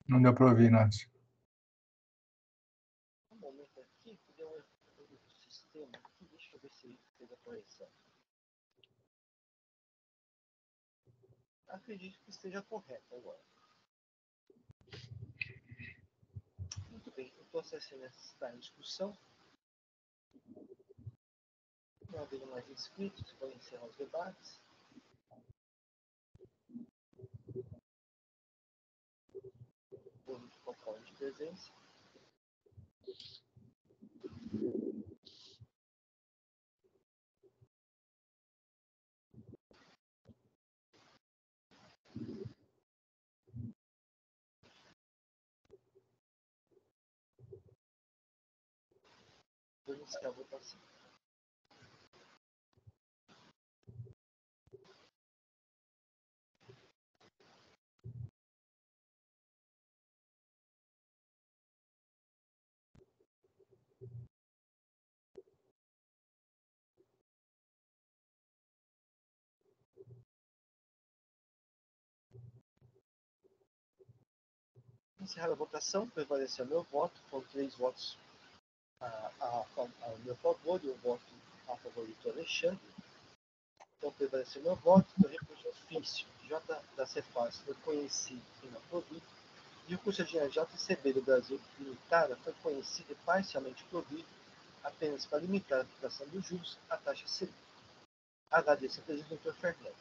Não deu para ouvir, Inácio. Um momento aqui, que deu erro no sistema. Deixa eu ver se fez a correção. Acredito que esteja correto agora. Muito bem, o processo ainda está em discussão. Não havendo mais inscritos, podem encerrar os debates. Uso de presença. Vou iniciar a votação. Encerrada a votação, prevaleceu meu voto, foram três votos a, a, a, meu favor e o voto a favor do Alexandre. Então, prevaleceu meu voto, eu recurso de ofício J da Cefaz foi conhecido e não provido, e o curso de JCB do Brasil limitada foi conhecido e parcialmente provido apenas para limitar a aplicação dos juros à taxa Selic. Agradeço ao presidente Fernando.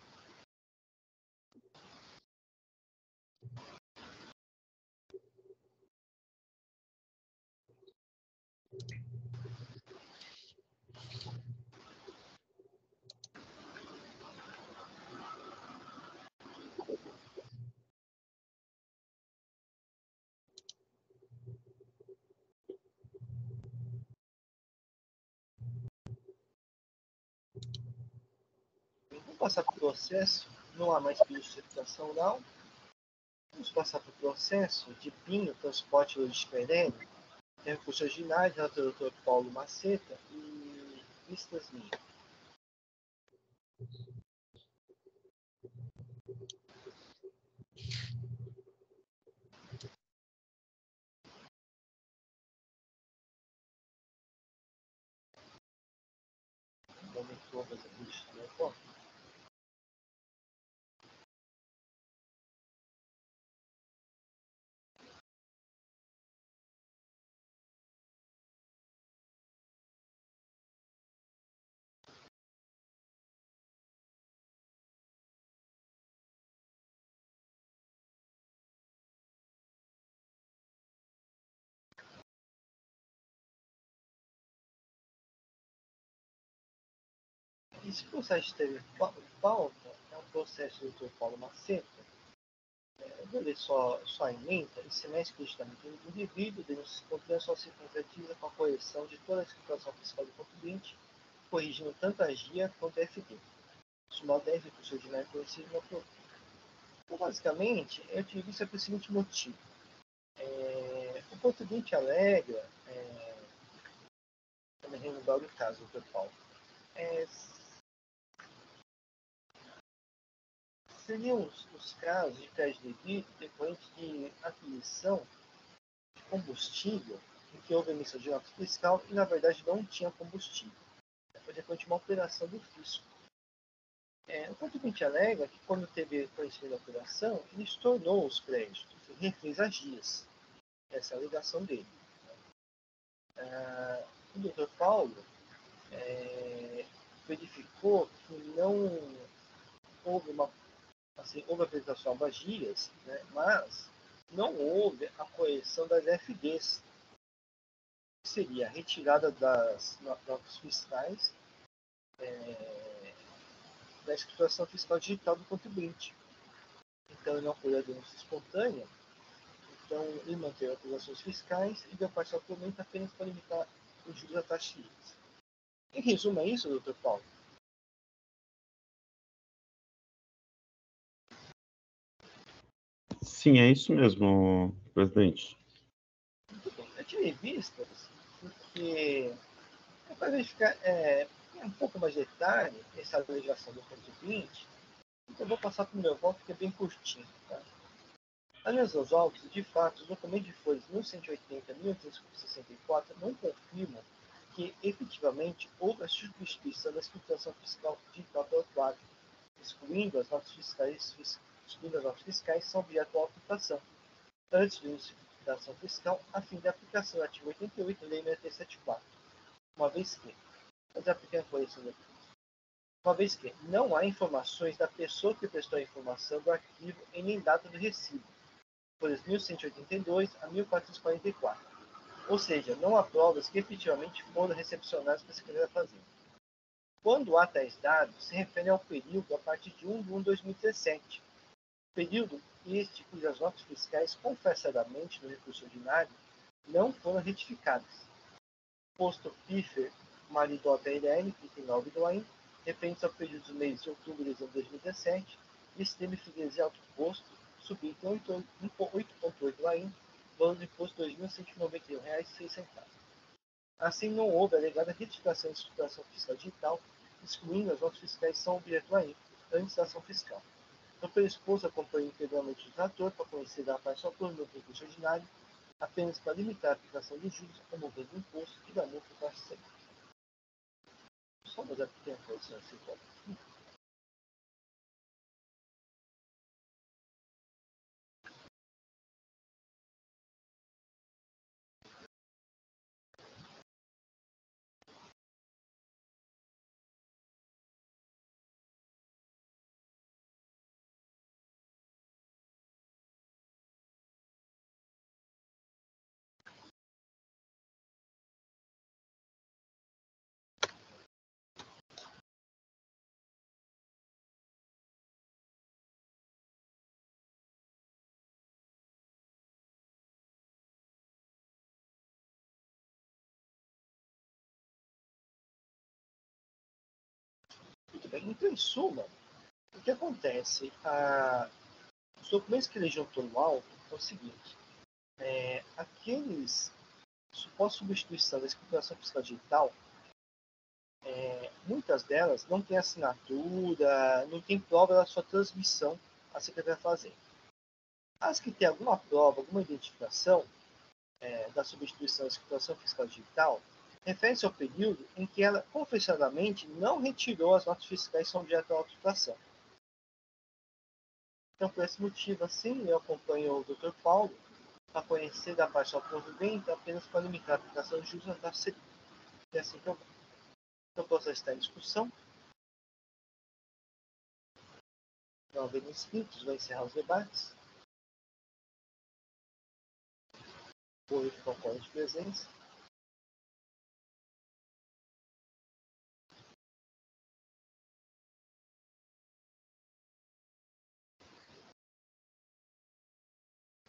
Passar para o processo. Não há mais certificação oral. Vamos passar para o processo de PIN, transporte logístico aéreo. Tem recurso originário, relator doutor Paulo Maceta e listas minhas. Esse processo teve pauta é um processo do Dr. Paulo Maceta. É, eu vou ler só, só a emenda. Semestre explicitamente indevido, denúncia espontânea só se concretiza com a correção de toda a escrituração fiscal do contribuinte, corrigindo tanto a GIA quanto a FD. Para o seu ordinário conhecido no produto. Então, basicamente, eu tive isso pelo seguinte motivo. É, o contribuinte alega, é, vamos relembrar o caso do. Paulo, é, seriam os, os casos de crédito devido decorrente de aquisição de combustível em que houve emissão de nota fiscal e, na verdade, não tinha combustível. Foi decorrente de uma operação do fisco. É, o contribuinte alega que, quando teve conhecimento da operação, ele estornou os créditos, refez as dias. Essa é a alegação dele. Ah, o doutor Paulo é, verificou que não houve uma assim, houve a apresentação das gias, né, mas não houve a correção das FDs, que seria a retirada das notas fiscais é, da escrituração fiscal digital do contribuinte. Então, ele não foi a denúncia espontânea, então ele manteve as acusações fiscais e deu parcial documento apenas para limitar os juros da taxa Em resumo, é isso, doutor Paulo? Sim, é isso mesmo, presidente. Eu tirei vistas porque é para verificar é, um pouco mais de detalhe essa alegação do contribuinte, então eu vou passar para o meu voto, que é bem curtinho. Tá? As minhas autos, de fato, os documentos de folhas 1180 e 1864 não confirmam que efetivamente houve a substituição da escrituração fiscal digital pelo quadro, excluindo as notas fiscais excluindo as notas fiscais, são objeto de aplicação, antes da ação fiscal, a fim de aplicação do artigo 88 da Lei 6374, uma vez que, mas aplicando por isso uma vez que não há informações da pessoa que prestou a informação do arquivo e nem data do recibo, folhas 1182 a 1444. Ou seja, não há provas que efetivamente foram recepcionadas pela Secretaria da Fazenda. Quando há tais dados, se refere ao período a partir de 1 de 1 de 2017, período este cujas notas fiscais confessadamente no recurso ordinário não foram retificadas. Posto PIFER Maridota IRN, item 9 do AIN, referente ao período dos meses de outubro de 2017, e sistema de freguesia alto posto, subindo 8,8 do AIN, valor do imposto R$ 2.191,06. Assim, não houve alegada retificação de estruturação fiscal digital, excluindo as notas fiscais são objeto AIN, antes da ação fiscal. Então, pelo esposo acompanha integralmente o trator para conhecer a parte autônoma do recurso ordinário, apenas para limitar a aplicação dos juros, promover do imposto e da multa para a Só uma pequena correção assim, Então, em suma, O que acontece? A, os documentos que ele juntou no alto é o seguinte: é, aqueles suposta substituição da escrituração fiscal digital, é, muitas delas não têm assinatura, não tem prova da sua transmissão à Secretaria da Fazenda. As que têm alguma prova, alguma identificação é, da substituição da escrituração fiscal digital, refere-se ao período em que ela confessadamente não retirou as notas fiscais que são objeto da autorização. Então, por esse motivo, assim, eu acompanho o Dr. Paulo para conhecer da parte ao provimento apenas para limitar a aplicação de juros na taxa Selic. E assim que eu o processo está em discussão. Não havendo inscritos, vai encerrar os debates. O código de presença.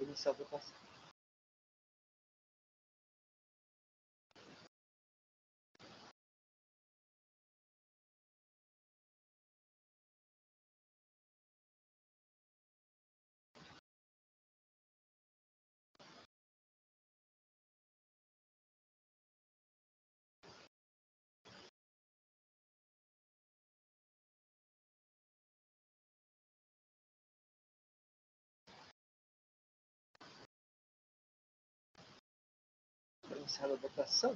Iniciar a iniciada a votação,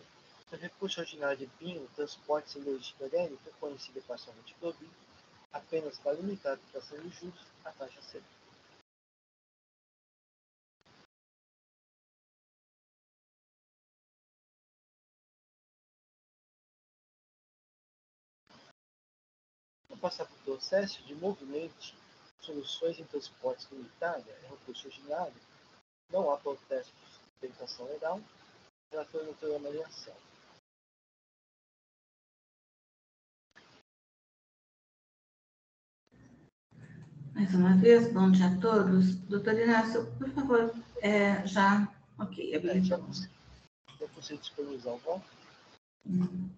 o recurso ordinário de BIM, transportes e logística conhecido parcialmente por BIM, apenas para limitar a aplicação de juros à taxa Selic. Vou passar para o processo de movimento soluções em transportes limitada, é recurso ordinário, não há protesto de tentação legal, relator doutora avaliação. Mais uma vez, bom dia a todos. Doutor Inácio, por favor, é, já. Ok, habilitado. É, eu consigo disponibilizar o voto? Hum.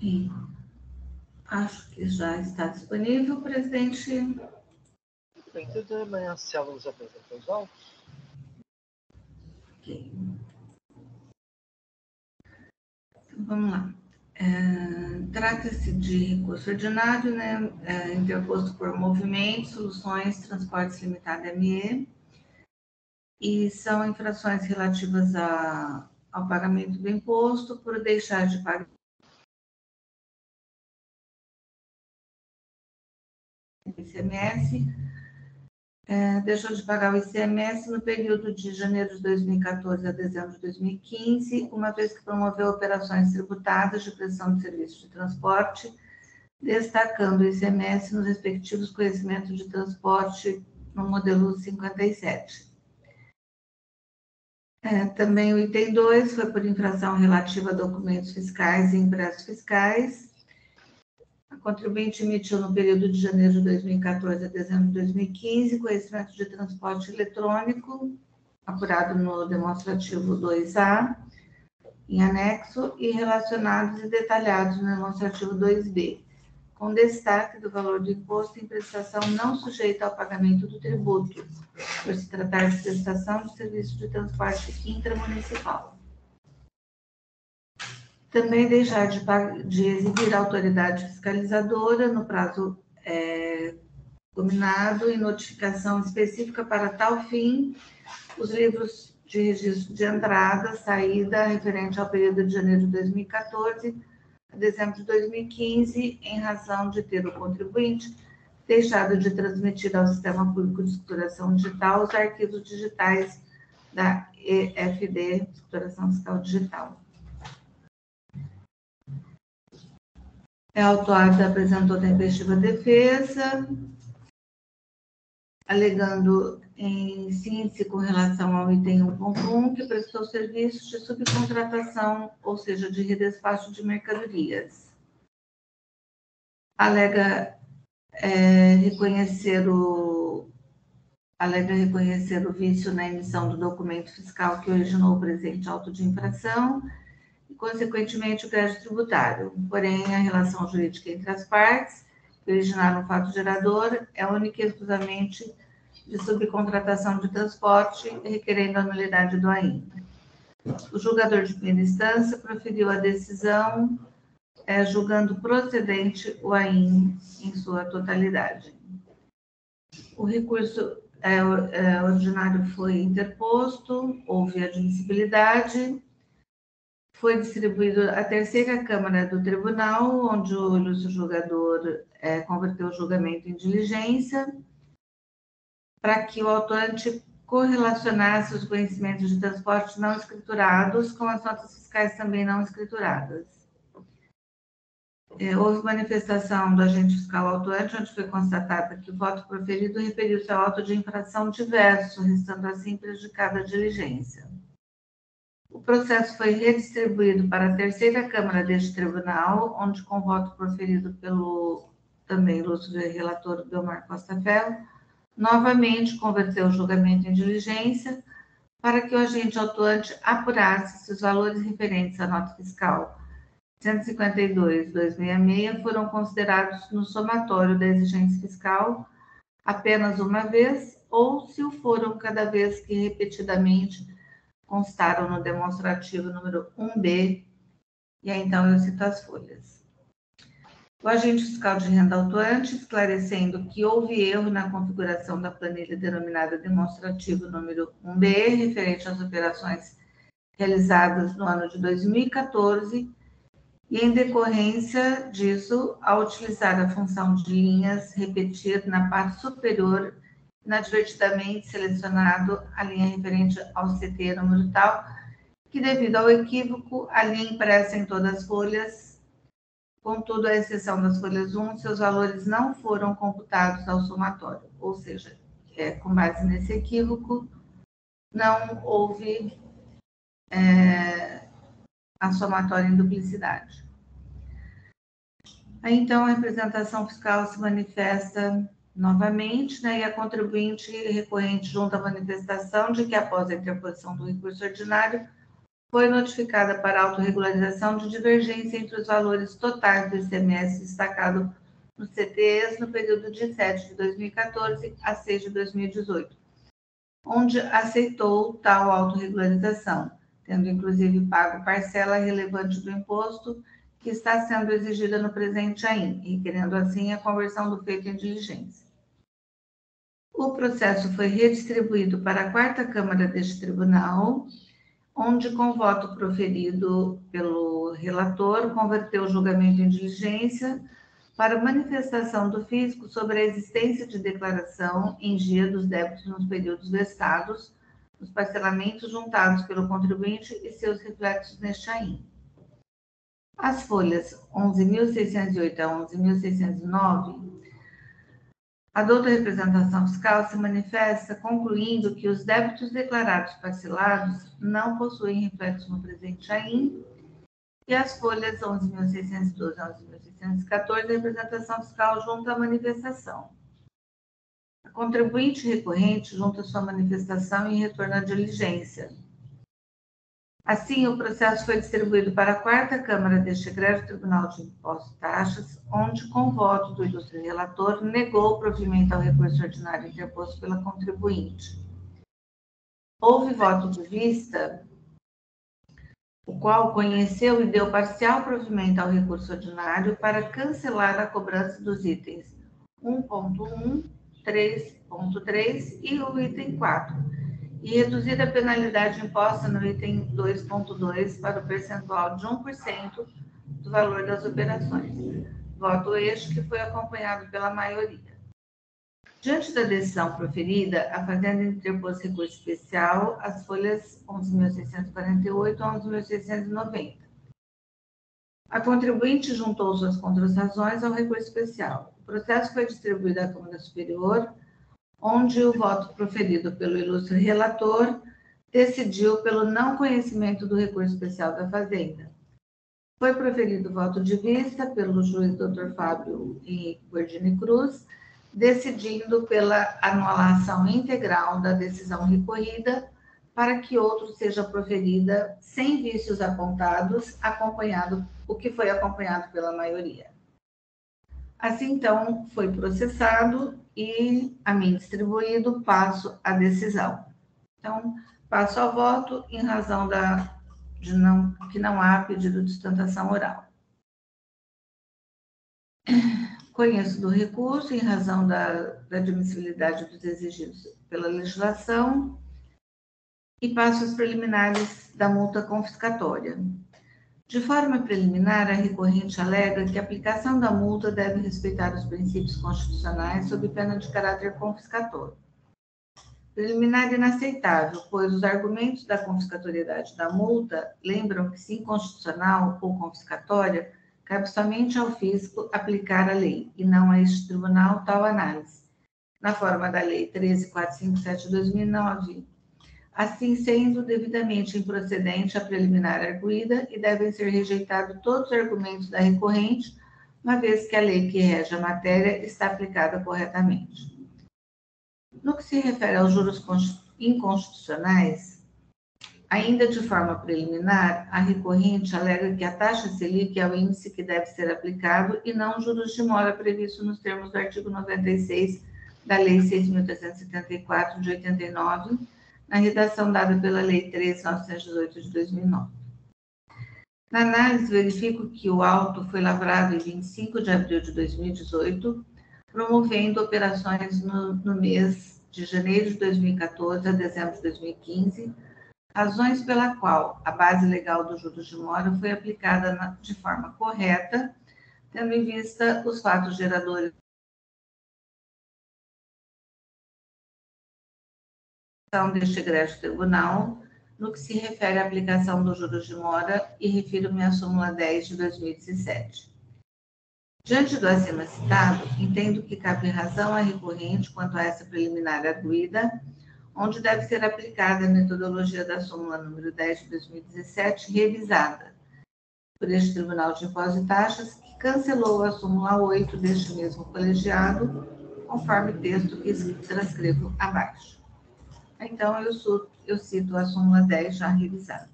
Bem, acho que já está disponível, presidente. Muito bem, de manhã se ela nos apresenta os autos. Ok. Então, vamos lá. É, Trata-se de recurso ordinário, né, é, interposto por Movimento, Soluções, Transportes Limitada ME, e são infrações relativas a, ao pagamento do imposto por deixar de pagar ICMS, é, deixou de pagar o ICMS no período de janeiro de 2014 a dezembro de 2015, uma vez que promoveu operações tributadas de prestação de serviço de transporte, destacando o ICMS nos respectivos conhecimentos de transporte no modelo 57. É, também o item 2 foi por infração relativa a documentos fiscais e impressos fiscais, contribuinte emitiu no período de janeiro de 2014 a dezembro de 2015 conhecimento de transporte eletrônico, apurado no demonstrativo 2A, em anexo, e relacionados e detalhados no demonstrativo 2B, com destaque do valor do imposto em prestação não sujeita ao pagamento do tributo, por se tratar de prestação de serviço de transporte intramunicipal também deixar de, de exibir a autoridade fiscalizadora no prazo é, combinado e notificação específica para tal fim os livros de registro de entrada, saída, referente ao período de janeiro de 2014 a dezembro de 2015, em razão de ter o contribuinte deixado de transmitir ao Sistema Público de Escrituração Digital os arquivos digitais da EFD, Escrituração Fiscal Digital. É autuado apresentou tempestiva defesa, alegando em síntese com relação ao item 1.1 que prestou serviços de subcontratação, ou seja, de redespacho de mercadorias. Alega é, reconhecer o alega reconhecer o vício na emissão do documento fiscal que originou o presente auto de infração consequentemente, o crédito tributário. Porém, a relação jurídica entre as partes, que originaram o fato gerador, é única e exclusivamente de subcontratação de transporte, requerendo a nulidade do AIN. O julgador de primeira instância proferiu a decisão é, julgando procedente o AIN em sua totalidade. O recurso é, é, ordinário foi interposto, houve admissibilidade, foi distribuído à terceira Câmara do Tribunal, onde o ilustre julgador é, converteu o julgamento em diligência, para que o autorante correlacionasse os conhecimentos de transporte não escriturados com as notas fiscais também não escrituradas. É, houve manifestação do agente fiscal autuante, onde foi constatada que o voto proferido referiu-se ao auto de infração diverso, restando assim prejudicada a diligência. O processo foi redistribuído para a terceira Câmara deste tribunal, onde, com voto proferido pelo também ilustre relator Belmar Costa Ferro, novamente converteu o julgamento em diligência para que o agente autuante apurasse se os valores referentes à nota fiscal 152.266 foram considerados no somatório da exigência fiscal apenas uma vez ou se o foram cada vez que repetidamente constaram no demonstrativo número 1B, e aí então eu cito as folhas. O agente fiscal de renda autuante, esclarecendo que houve erro na configuração da planilha denominada demonstrativo número 1B, referente às operações realizadas no ano de 2014, e em decorrência disso, ao utilizar a função de linhas, repetir na parte superior inadvertidamente selecionado a linha referente ao CT número tal, que devido ao equívoco, a linha impressa em todas as folhas, contudo, à exceção das folhas 1, seus valores não foram computados ao somatório, ou seja, é, com base nesse equívoco, não houve é, a somatória em duplicidade. Então, a representação fiscal se manifesta novamente, né, e a contribuinte recorrente junto à manifestação de que, após a interposição do recurso ordinário, foi notificada para autorregularização de divergência entre os valores totais do ICMS destacado no CTEs no período de 7 de 2014 a 6 de 2018, onde aceitou tal autorregularização, tendo inclusive pago parcela relevante do imposto que está sendo exigida no presente AIM, requerendo assim a conversão do feito em diligência. O processo foi redistribuído para a quarta Câmara deste tribunal, onde, com voto proferido pelo relator, converteu o julgamento em diligência para manifestação do fisco sobre a existência de declaração em dia dos débitos nos períodos vestados, nos parcelamentos juntados pelo contribuinte e seus reflexos neste AIM. As folhas 11.608 a 11.609 a douta representação fiscal se manifesta concluindo que os débitos declarados parcelados não possuem reflexo no presente AIM e as folhas 11.612 a 11.614 a representação fiscal junta à manifestação. A contribuinte recorrente junta sua manifestação e retorna à diligência. Assim, o processo foi distribuído para a quarta Câmara deste Egrégio Tribunal de Impostos e Taxas, onde, com voto do ilustre relator, negou o provimento ao recurso ordinário interposto pela contribuinte. Houve voto de vista, o qual conheceu e deu parcial provimento ao recurso ordinário para cancelar a cobrança dos itens 1.1, 3.3 e o item 4 e reduzir a penalidade imposta no item 2.2 para o percentual de 1% do valor das operações. Voto este que foi acompanhado pela maioria. Diante da decisão proferida, a Fazenda interpôs recurso especial às folhas 11.648 a 11.690. A contribuinte juntou suas contratações ao recurso especial. O processo foi distribuído à Câmara Superior onde o voto proferido pelo ilustre relator decidiu pelo não conhecimento do recurso especial da Fazenda. Foi proferido voto de vista pelo juiz Dr. Fábio Henrique Gordini Cruz, decidindo pela anulação integral da decisão recorrida para que outro seja proferida sem vícios apontados, acompanhado o que foi acompanhado pela maioria. Assim, então, foi processado e a mim distribuído, passo a decisão. Então, passo ao voto em razão da, de não, que não há pedido de sustentação oral. Conheço do recurso em razão da, da admissibilidade dos exigidos pela legislação e passo as preliminares da multa confiscatória. De forma preliminar, a recorrente alega que a aplicação da multa deve respeitar os princípios constitucionais sob pena de caráter confiscatório. Preliminar inaceitável, pois os argumentos da confiscatoriedade da multa lembram que, se inconstitucional ou confiscatória, cabe somente ao fisco aplicar a lei e não a este tribunal tal análise, na forma da Lei 13.457/2009, assim sendo devidamente improcedente a preliminar arguída e devem ser rejeitados todos os argumentos da recorrente, uma vez que a lei que rege a matéria está aplicada corretamente. No que se refere aos juros inconstitucionais, ainda de forma preliminar, a recorrente alega que a taxa Selic é o índice que deve ser aplicado e não os juros de mora previsto nos termos do artigo 96 da Lei 6.374 de 89, na redação dada pela Lei 13.918 de 2009. Na análise, verifico que o auto foi lavrado em 25 de abril de 2018, promovendo operações no, no mês de janeiro de 2014 a dezembro de 2015, razões pela qual a base legal dos juros de mora foi aplicada na, de forma correta, tendo em vista os fatos geradores deste egrégio tribunal no que se refere à aplicação dos juros de mora e refiro-me à súmula 10 de 2017. Diante do acima citado, entendo que cabe razão à recorrente quanto a essa preliminar arguída, onde deve ser aplicada a metodologia da súmula número 10 de 2017, revisada por este Tribunal de Impostos e Taxas, que cancelou a súmula 8 deste mesmo colegiado, conforme texto que transcrevo abaixo. Então, eu, sou, eu cito a súmula 10 já revisada.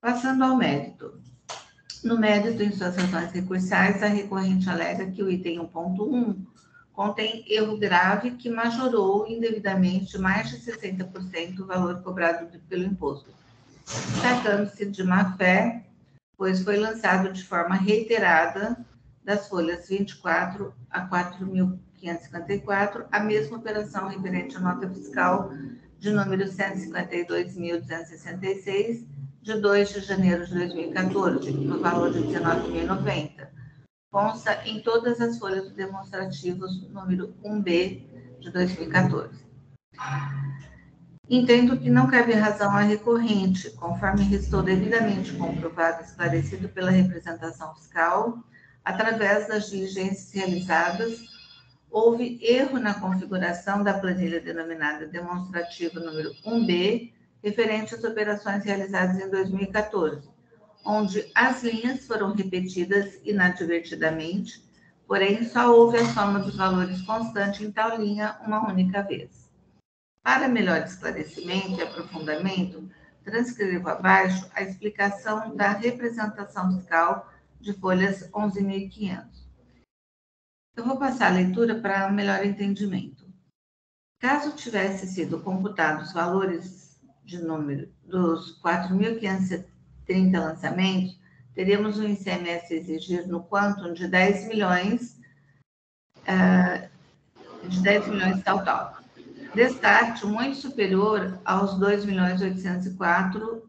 Passando ao mérito. No mérito, em suas razões recursais, a recorrente alega que o item 1.1 contém erro grave que majorou indevidamente mais de 60% o valor cobrado pelo imposto, tratando-se de má-fé, pois foi lançado de forma reiterada das folhas 24 a 4.554 a mesma operação referente à nota fiscal de número 152.266, de 2 de janeiro de 2014, no valor de R$ 19.090. Consta em todas as folhas demonstrativos número 1B de 2014. Entendo que não cabe razão à recorrente, conforme restou devidamente comprovado e esclarecido pela representação fiscal, através das diligências realizadas, houve erro na configuração da planilha denominada demonstrativo número 1B, referente às operações realizadas em 2014, onde as linhas foram repetidas inadvertidamente, porém só houve a soma dos valores constante em tal linha uma única vez. Para melhor esclarecimento e aprofundamento, transcrevo abaixo a explicação da representação fiscal de folhas 11.500. Eu vou passar a leitura para melhor entendimento. Caso tivesse sido computados os valores de número dos 4.530 lançamentos, teríamos um ICMS a exigir no quantum de 10 milhões, uh, de 10 milhões tal, tal destaque muito superior aos 2.804 uh,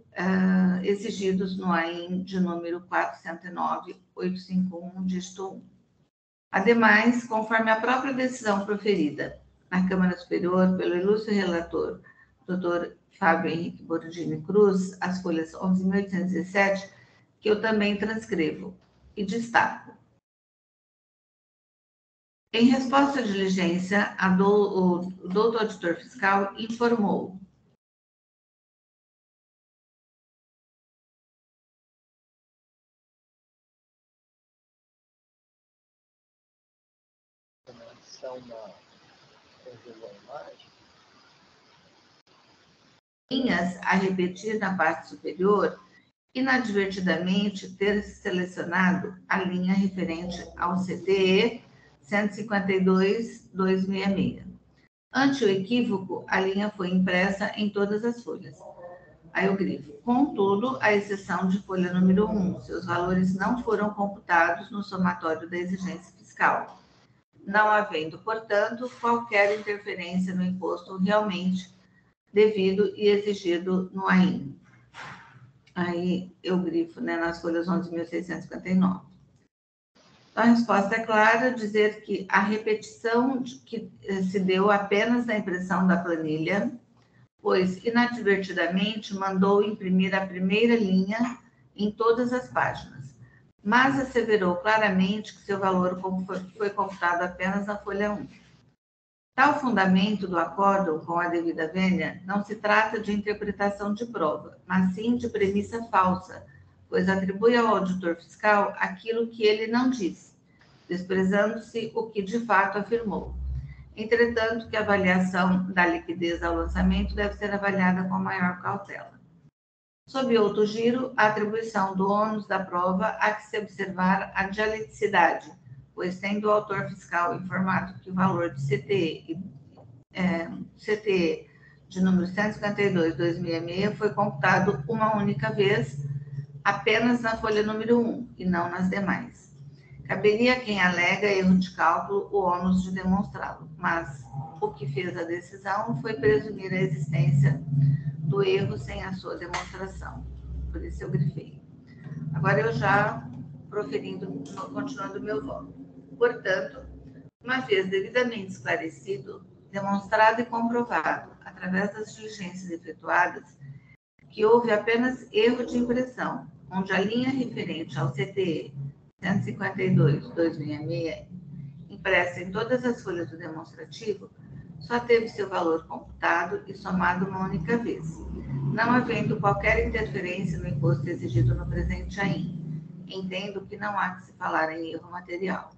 exigidos no AIM de número 409.851, dígito 1. Ademais, conforme a própria decisão proferida na Câmara Superior pelo ilustre relator, Dr. Fábio Henrique Bordini Cruz, as folhas 11.817, que eu também transcrevo e destaco. Em resposta à diligência, do, o doutor auditor fiscal informou linhas a repetir na parte superior, inadvertidamente ter selecionado a linha referente ao CTE 152.266. Ante o equívoco, a linha foi impressa em todas as folhas. Aí eu grifo. Contudo, a exceção de folha número 1, seus valores não foram computados no somatório da exigência fiscal, não havendo, portanto, qualquer interferência no imposto realmente devido e exigido no AIM. Aí eu grifo né, nas folhas 11.659. Então, a resposta é clara, dizer que a repetição que eh, se deu apenas na impressão da planilha, pois inadvertidamente mandou imprimir a primeira linha em todas as páginas, mas asseverou claramente que seu valor foi computado apenas na folha 1. Tal fundamento do acordo com a devida vênia não se trata de interpretação de prova, mas sim de premissa falsa, pois atribui ao auditor fiscal aquilo que ele não disse, desprezando-se o que de fato afirmou. Entretanto, que a avaliação da liquidez ao lançamento deve ser avaliada com maior cautela. Sob outro giro, a atribuição do ônus da prova há que se observar a dialeticidade, pois tendo o autor fiscal informado que o valor de CTE, é, CTE de número 152-266 foi computado uma única vez, apenas na folha número 1 e não nas demais. Caberia a quem alega erro de cálculo o ônus de demonstrá-lo, mas o que fez a decisão foi presumir a existência do erro sem a sua demonstração. Por isso eu grifei. Agora eu já proferindo, continuando meu voto. Portanto, uma vez devidamente esclarecido, demonstrado e comprovado, através das diligências efetuadas, que houve apenas erro de impressão, onde a linha referente ao CTE 152, 266, impressa em todas as folhas do demonstrativo, só teve seu valor computado e somado uma única vez, não havendo qualquer interferência no imposto exigido no presente AIM. Entendo que não há que se falar em erro material.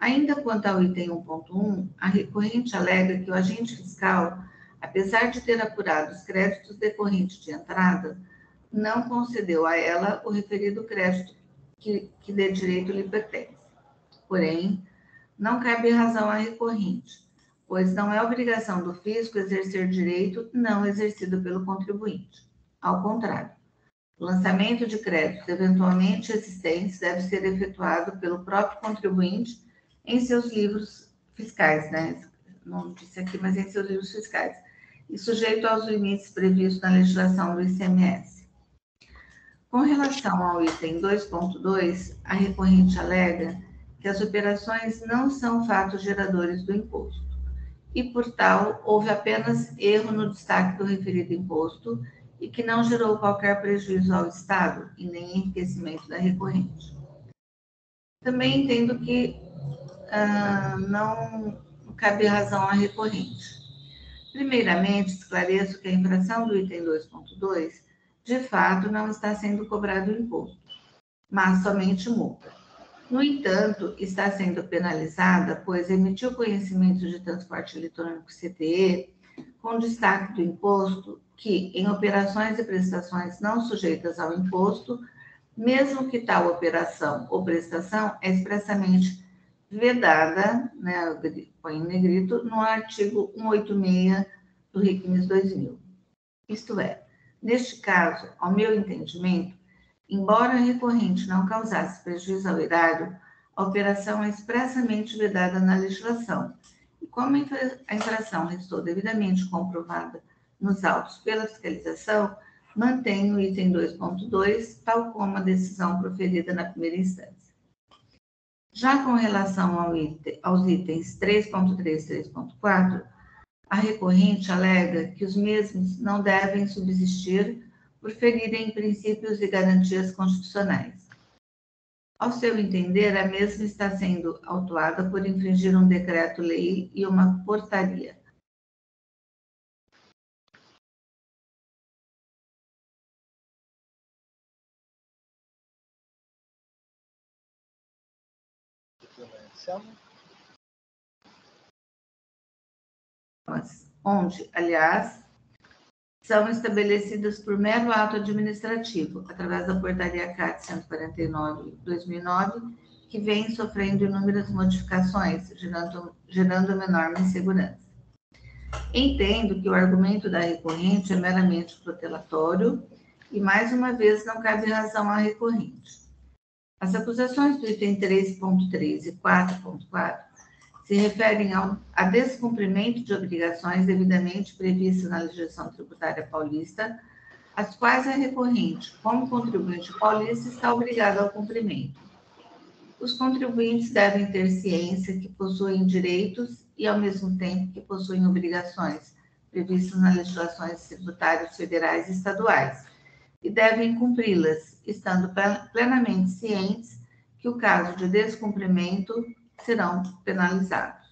Ainda quanto ao item 1.1, a recorrente alega que o agente fiscal, apesar de ter apurado os créditos decorrentes de entrada, não concedeu a ela o referido crédito que, que de direito lhe pertence. Porém, não cabe razão à recorrente, pois não é obrigação do fisco exercer direito não exercido pelo contribuinte. Ao contrário, o lançamento de créditos eventualmente existentes deve ser efetuado pelo próprio contribuinte em seus livros fiscais, né? Não disse aqui, mas em seus livros fiscais, e sujeito aos limites previstos na legislação do ICMS. Com relação ao item 2.2, a recorrente alega que as operações não são fatos geradores do imposto e, por tal, houve apenas erro no destaque do referido imposto e que não gerou qualquer prejuízo ao Estado e nem enriquecimento da recorrente. Também entendo que ah, não cabe razão à recorrente. Primeiramente, esclareço que a infração do item 2.2 de fato, não está sendo cobrado imposto, mas somente multa. No entanto, está sendo penalizada, pois emitiu conhecimento de transporte eletrônico CTE, com destaque do imposto, que em operações e prestações não sujeitas ao imposto, mesmo que tal operação ou prestação é expressamente vedada, né, põe em negrito, no artigo 186 do RICMES 2000. Isto é, Neste caso, ao meu entendimento, embora a recorrente não causasse prejuízo ao erário, a operação é expressamente vedada na legislação. E como a infração restou devidamente comprovada nos autos pela fiscalização, mantém o item 2.2, tal como a decisão proferida na primeira instância. Já com relação ao item, aos itens 3.3 e 3.4, a recorrente alega que os mesmos não devem subsistir por ferirem princípios e garantias constitucionais. Ao seu entender, a mesma está sendo autuada por infringir um decreto-lei e uma portaria. Onde, aliás, são estabelecidas por mero ato administrativo, através da portaria CAT 149/2009, que vem sofrendo inúmeras modificações, gerando, gerando uma enorme insegurança. Entendo que o argumento da recorrente é meramente protelatório e, mais uma vez, não cabe razão à recorrente. As acusações do item 3.3 e 4.4 se referem ao, a descumprimento de obrigações devidamente previstas na legislação tributária paulista, as quais a recorrente, como contribuinte paulista, está obrigado ao cumprimento. Os contribuintes devem ter ciência que possuem direitos e, ao mesmo tempo, que possuem obrigações previstas nas legislações tributárias federais e estaduais, e devem cumpri-las, estando plenamente cientes que o caso de descumprimento serão penalizados.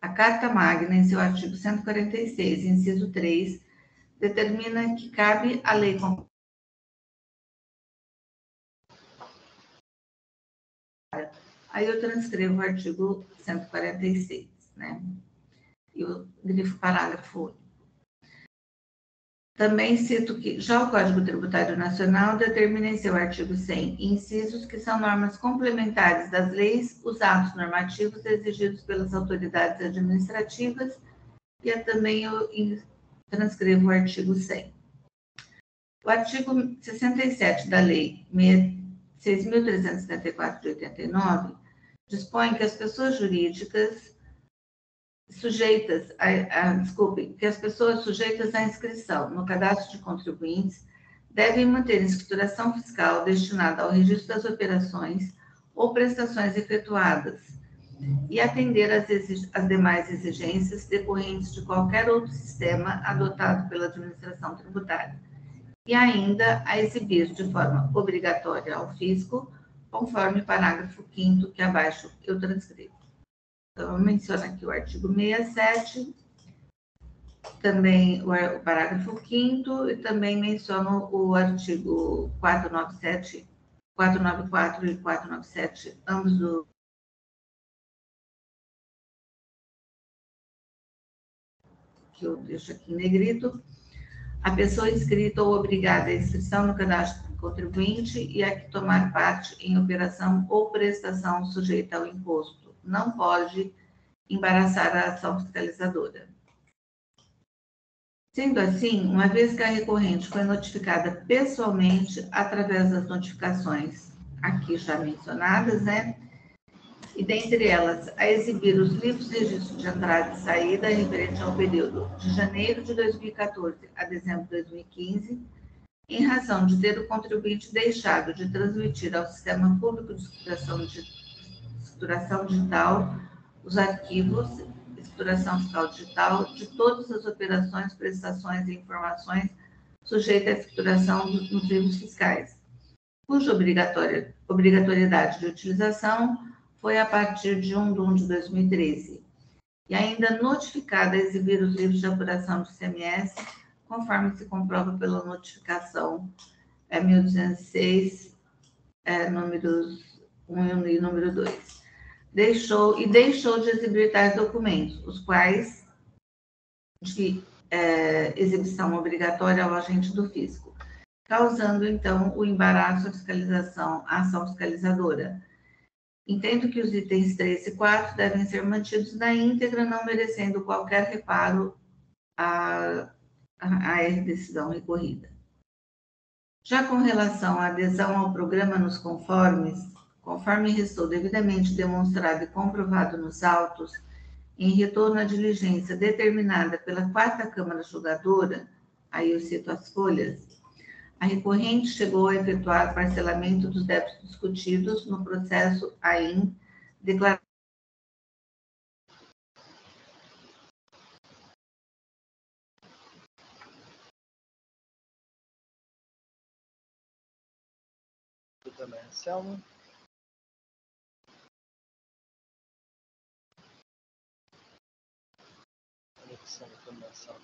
A Carta Magna, em seu artigo 146, inciso 3, determina que cabe a lei Aí eu transcrevo o artigo 146, né? E o grifo parágrafo único. Também cito que já o Código Tributário Nacional determina em seu artigo 100 incisos que são normas complementares das leis, os atos normativos exigidos pelas autoridades administrativas e também eu transcrevo o artigo 100. O artigo 67 da Lei 6.374 de 89 dispõe que as pessoas jurídicas sujeitas, a, a, desculpe, que as pessoas sujeitas à inscrição no cadastro de contribuintes devem manter escrituração fiscal destinada ao registro das operações ou prestações efetuadas e atender às, demais exigências decorrentes de qualquer outro sistema adotado pela administração tributária e ainda a exibir de forma obrigatória ao fisco, conforme parágrafo 5 que abaixo eu transcrevo. Então, menciona aqui o artigo 67, também o, parágrafo 5 e também menciono o artigo 497, 494 e 497, ambos do que eu deixo aqui em negrito, a pessoa inscrita ou obrigada à inscrição no cadastro do contribuinte e a que tomar parte em operação ou prestação sujeita ao imposto não pode embaraçar a ação fiscalizadora. Sendo assim, uma vez que a recorrente foi notificada pessoalmente através das notificações aqui já mencionadas, né? E dentre elas, a exibir os livros de registro de entrada e saída referente ao período de janeiro de 2014 a dezembro de 2015, em razão de ter o contribuinte deixado de transmitir ao Sistema Público de de escrituração Digital os arquivos escrituração fiscal digital de todas as operações, prestações e informações sujeitas à escrituração dos, nos livros fiscais, cuja obrigatoriedade de utilização foi a partir de 1 de 1 de 2013, e ainda notificada a exibir os livros de apuração do CMS, conforme se comprova pela notificação é, 1206, é, números 1 e número 2. Deixou, e deixou de exibir tais documentos, os quais de é, exibição obrigatória ao agente do fisco, causando, então, o embaraço à fiscalização, à ação fiscalizadora, Entendo que os itens 3 e 4 devem ser mantidos na íntegra, não merecendo qualquer reparo à, à decisão recorrida. Já com relação à adesão ao programa nos conformes, conforme restou devidamente demonstrado e comprovado nos autos, em retorno à diligência determinada pela quarta Câmara Julgadora, aí eu cito as folhas, a recorrente chegou a efetuar parcelamento dos débitos discutidos no processo AIM, declarado também, Também, Anselmo,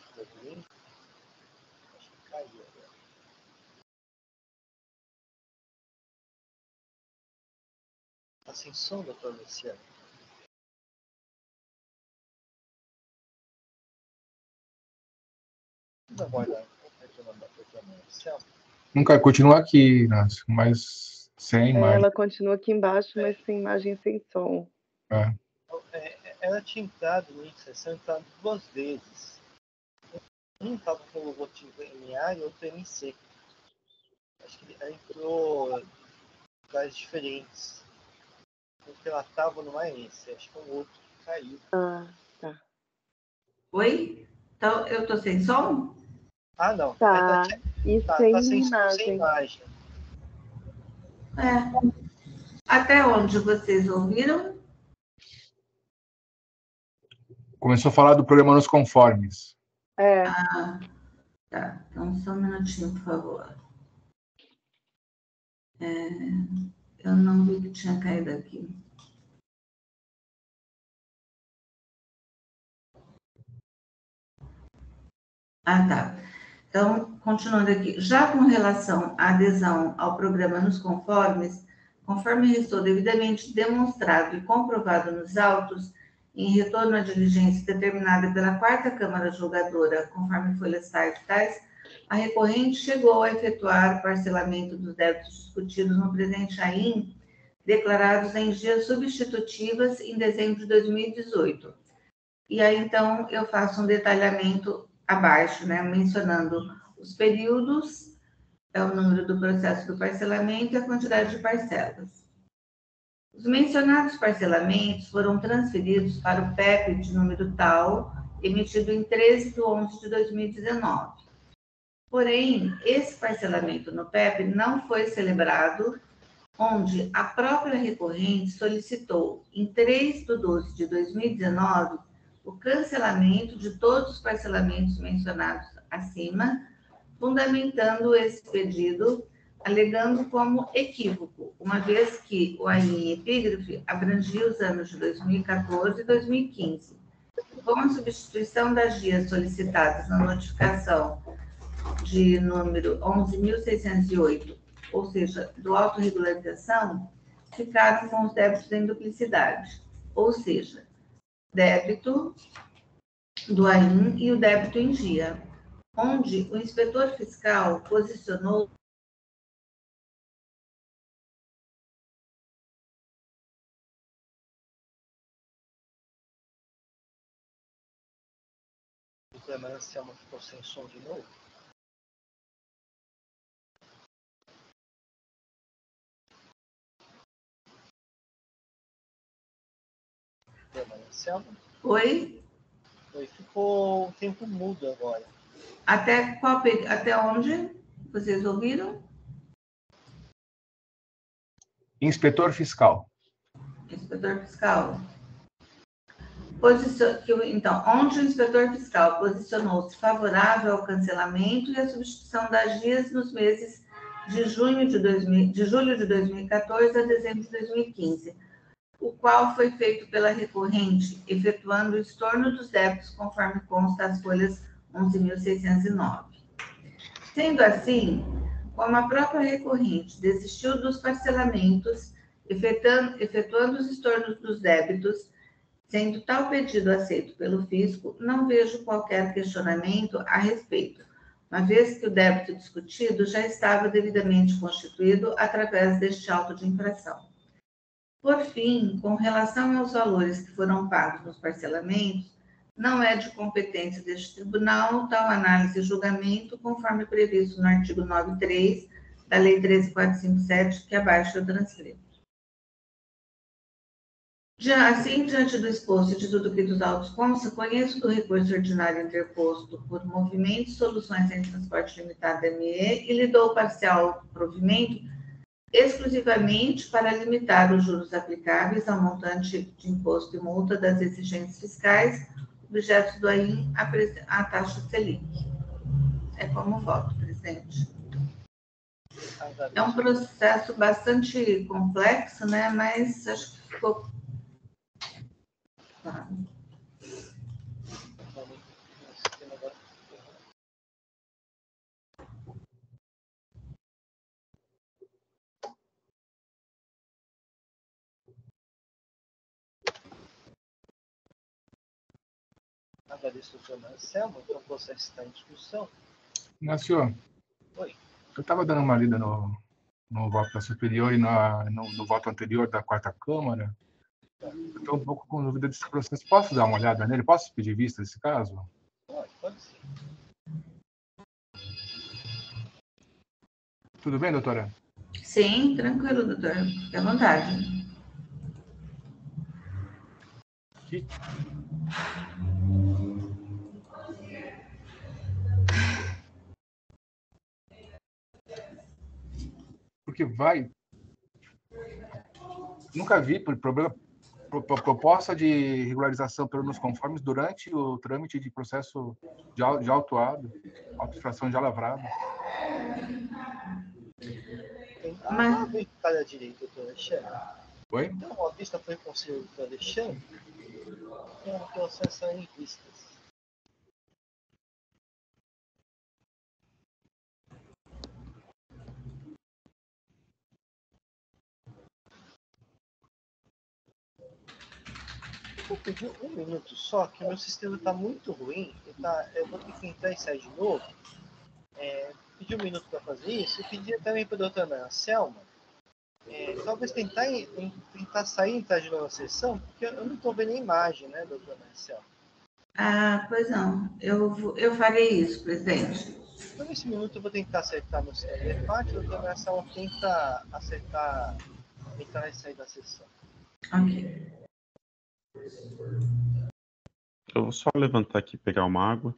Acho que caiu agora. sem som, doutor Luciano? Dá uma olhada. Nunca continua aqui, Nácio, mas sem imagem. Ela continua aqui embaixo, mas sem imagem, sem som. É. é ela tinha entrado no sessão entrado duas vezes. Um estava com o logotipo MA e outro MC. Acho que ela entrou em lugares diferentes porque ela estava no esse, acho que é um outro que caiu. Ah, tá. Oi? Então, eu tô sem som? Ah, não. Tá. tá e tá, sem, tá sem, imagem. sem imagem. É. Até onde vocês ouviram? Começou a falar do programa nos conformes. É. Ah, tá. Então, só um minutinho, por favor. É... Eu não vi que tinha caído aqui. Ah, tá. Então, continuando aqui. Já com relação à adesão ao programa nos conformes, conforme restou devidamente demonstrado e comprovado nos autos, em retorno à diligência determinada pela quarta Câmara Julgadora, conforme folhas tais, tais a recorrente chegou a efetuar parcelamento dos débitos discutidos no presente AIM, declarados em dias substitutivas em dezembro de 2018. E aí, então, eu faço um detalhamento abaixo, né, mencionando os períodos, é o número do processo do parcelamento e a quantidade de parcelas. Os mencionados parcelamentos foram transferidos para o PEP de número tal, emitido em 13 de 11 de 2019. Porém, esse parcelamento no PEP não foi celebrado, onde a própria recorrente solicitou, em 3 de 12 de 2019, o cancelamento de todos os parcelamentos mencionados acima, fundamentando esse pedido, alegando como equívoco, uma vez que o AIN epígrafe abrangia os anos de 2014 e 2015. Com a substituição das dias solicitadas na notificação de número 11.608, ou seja, do autorregularização, ficaram com os débitos em duplicidade, ou seja, débito do AIM e o débito em dia, onde o inspetor fiscal posicionou doutora Anselma ficou sem som de novo. Doutora Anselma? Oi? Oi, ficou um tempo mudo agora. Até, qual, até onde vocês ouviram? Inspetor fiscal. Inspetor fiscal. Posicion- Então, onde o inspetor fiscal posicionou-se favorável ao cancelamento e à substituição das dias nos meses de junho de, 2000, de julho de 2014 a dezembro de 2015, o qual foi feito pela recorrente, efetuando o estorno dos débitos conforme consta as folhas 11.609. Sendo assim, como a própria recorrente desistiu dos parcelamentos efetuando, efetuando os estornos dos débitos, sendo tal pedido aceito pelo fisco, não vejo qualquer questionamento a respeito, uma vez que o débito discutido já estava devidamente constituído através deste auto de infração. Por fim, com relação aos valores que foram pagos nos parcelamentos, não é de competência deste tribunal tal análise e julgamento, conforme previsto no artigo 93 da Lei 13457, que abaixo eu transcrevo. Já assim, diante do exposto de tudo que dos autos consta, conheço do recurso ordinário interposto por Movimento Soluções em Transporte Limitado ME e lhe dou parcial provimento exclusivamente para limitar os juros aplicáveis ao montante de imposto e multa das exigências fiscais, objeto do AIM à taxa Selic. É como voto, presidente. É um processo bastante complexo, né? Mas acho que ficou Agradeço, doutora Anselma. Então, o processo está em discussão. Inácio, Oi. eu estava dando uma lida no, no voto da superior e na, no, no voto anterior da quarta Câmara. Estou um pouco com dúvida desse processo. Posso dar uma olhada nele? Posso pedir vista desse caso? Pode, pode sim. Tudo bem, doutora? Sim, tranquilo, doutor. Fique à vontade. Porque vai. Nunca vi por problema pro- pro- proposta de regularização pelo nos conformes durante o trâmite de processo de, de autuado, auto-infração já lavrada. Mas- uma vitória direito, doutor Alexandre. Oi? Então, uma vista foi concedida ao doutor Alexandre. Tem um processo em vistas. Vou pedir um minuto só, que meu sistema está muito ruim. tá- eu vou ter que entrar e sair de novo. É, pedir um minuto para fazer isso. E pedir também para a doutora Anselma é, talvez tentar, tentar sair e entrar de novo na sessão, porque eu não estou vendo a imagem, né, doutora Anselma? Ah, pois não. Eu, eu farei isso, presidente. Então, nesse minuto, eu vou tentar acertar meu parte, a doutora Anselma tenta acertar, entrar e sair da sessão. Ok. Eu vou só levantar aqui e pegar uma água.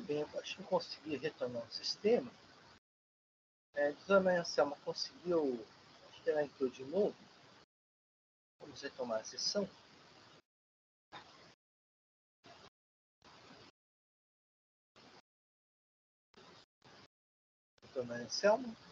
Bem, acho que eu consegui retornar ao sistema. É, Dona Anselma conseguiu. Acho que ela entrou de novo. Vamos retomar a sessão. Dona Anselma.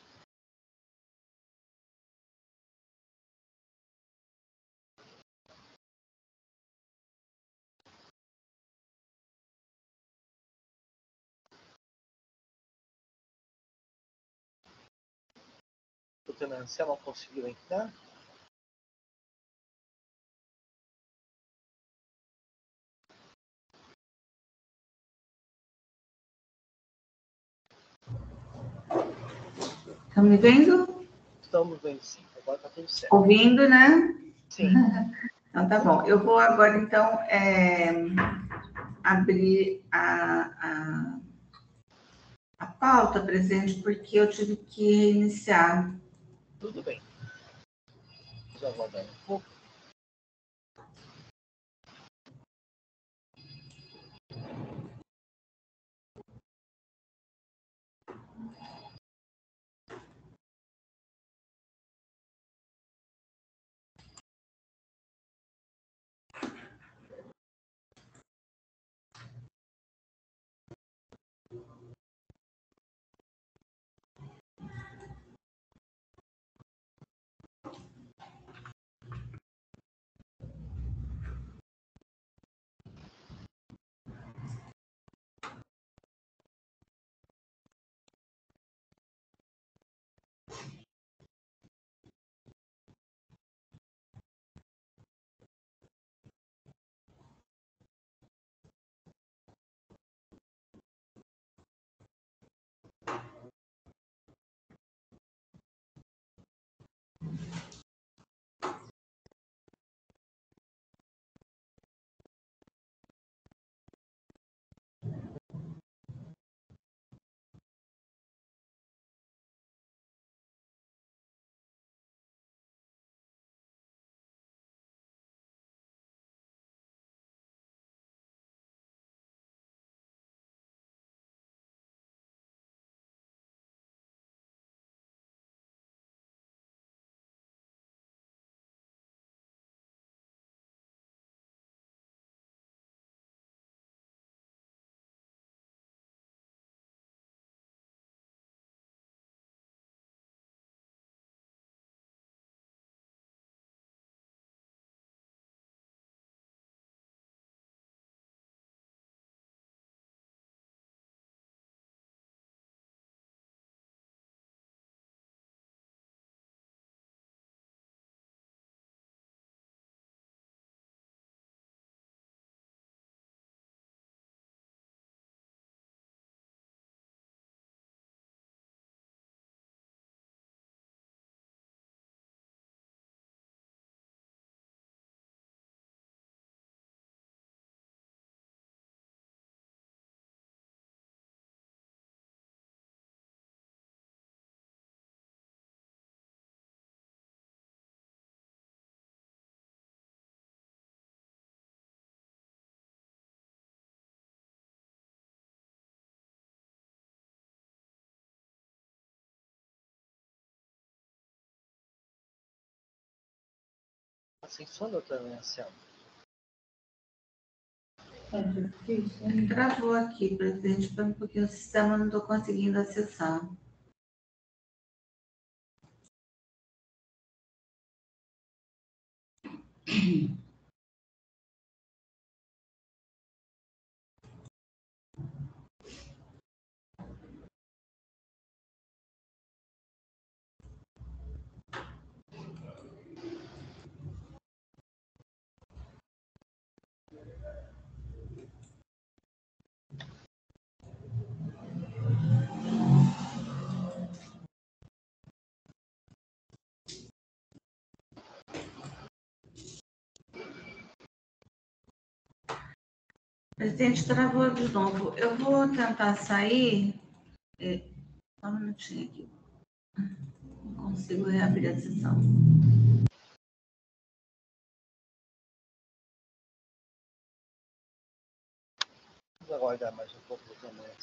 Doutora Anselma conseguiu entrar? Estão me vendo? Estamos vendo sim, agora está tudo certo. Ouvindo, né? Sim, Então tá bom. Eu vou agora então é, abrir a, a, a pauta, presidente, porque eu tive que reiniciar. Tudo bem. Um pouco. Assim só, doutora Anselma. Travou aqui, presidente, porque o sistema não estou conseguindo acessar. Presidente, travou de novo. Eu vou tentar sair. É, Só um minutinho aqui. Não consigo reabrir a sessão. Vamos aguardar mais um pouco de amanhã.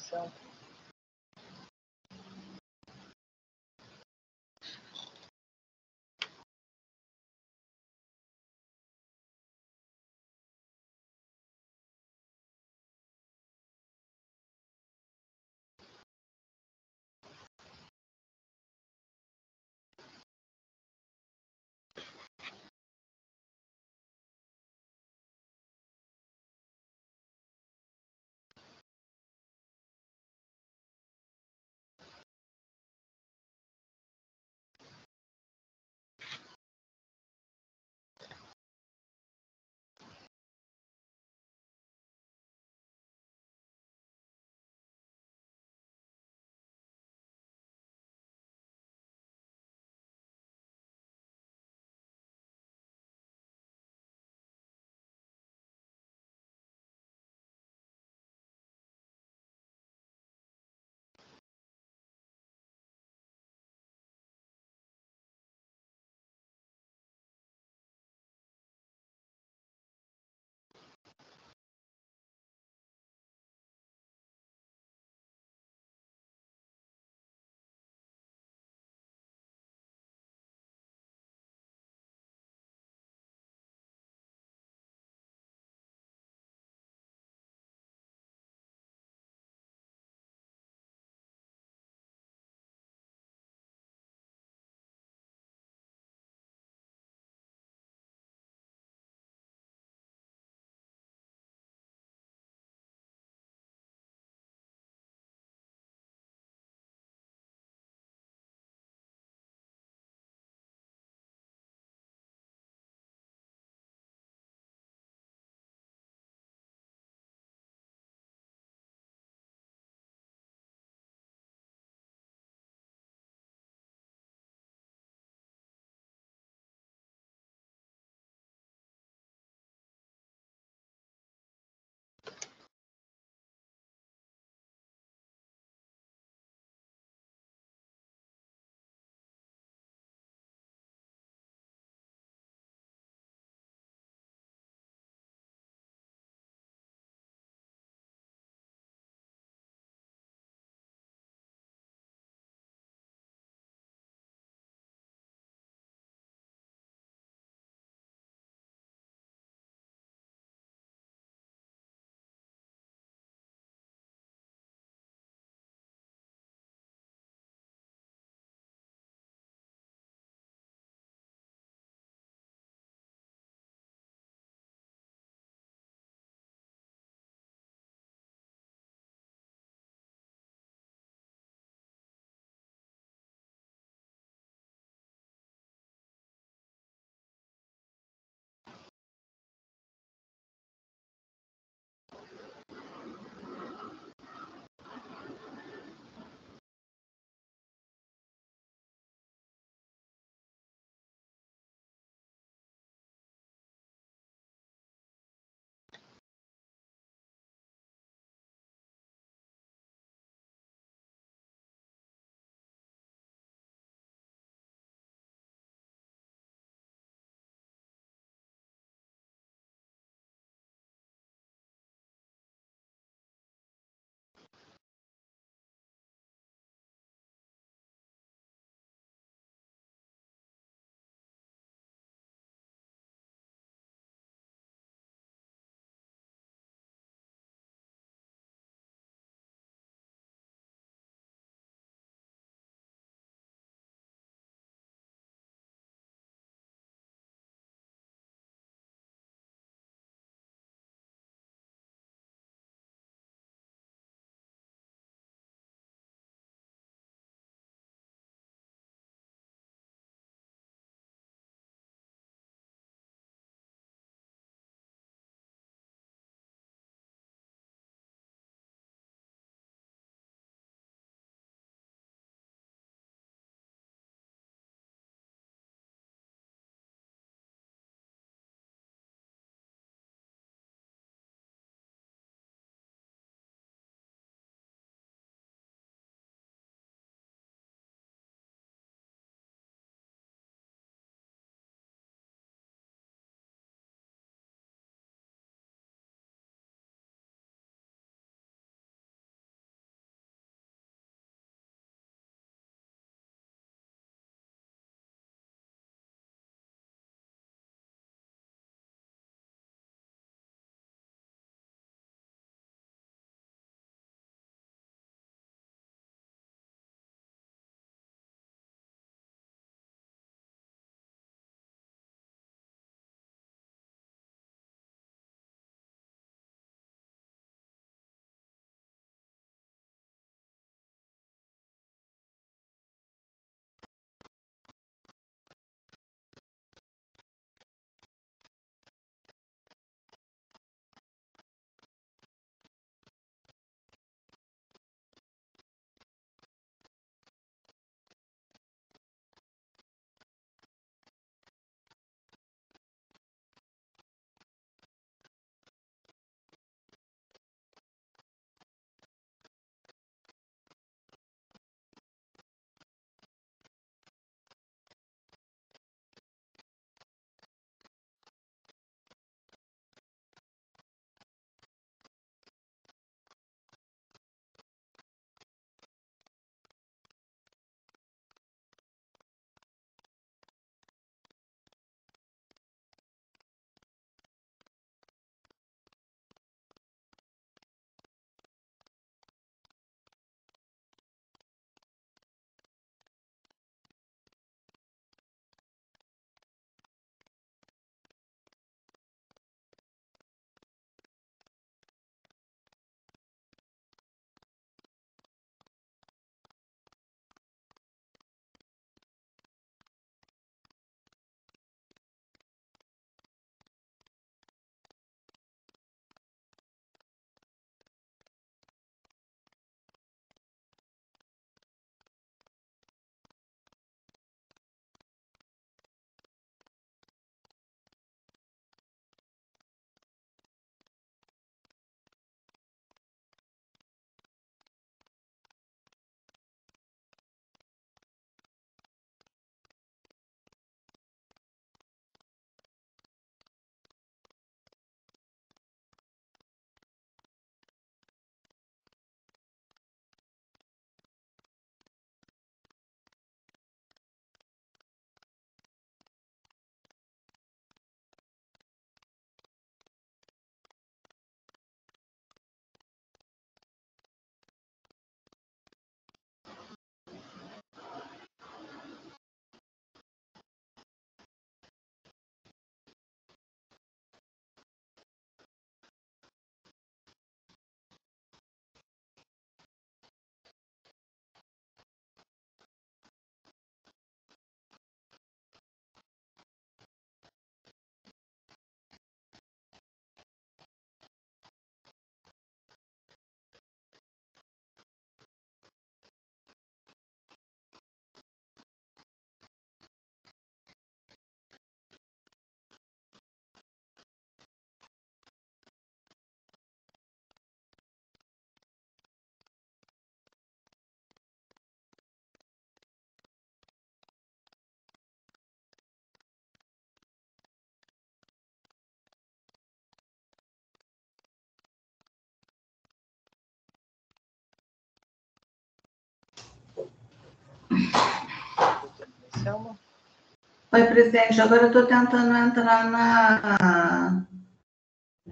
Oi, presidente. Agora eu estou tentando entrar na,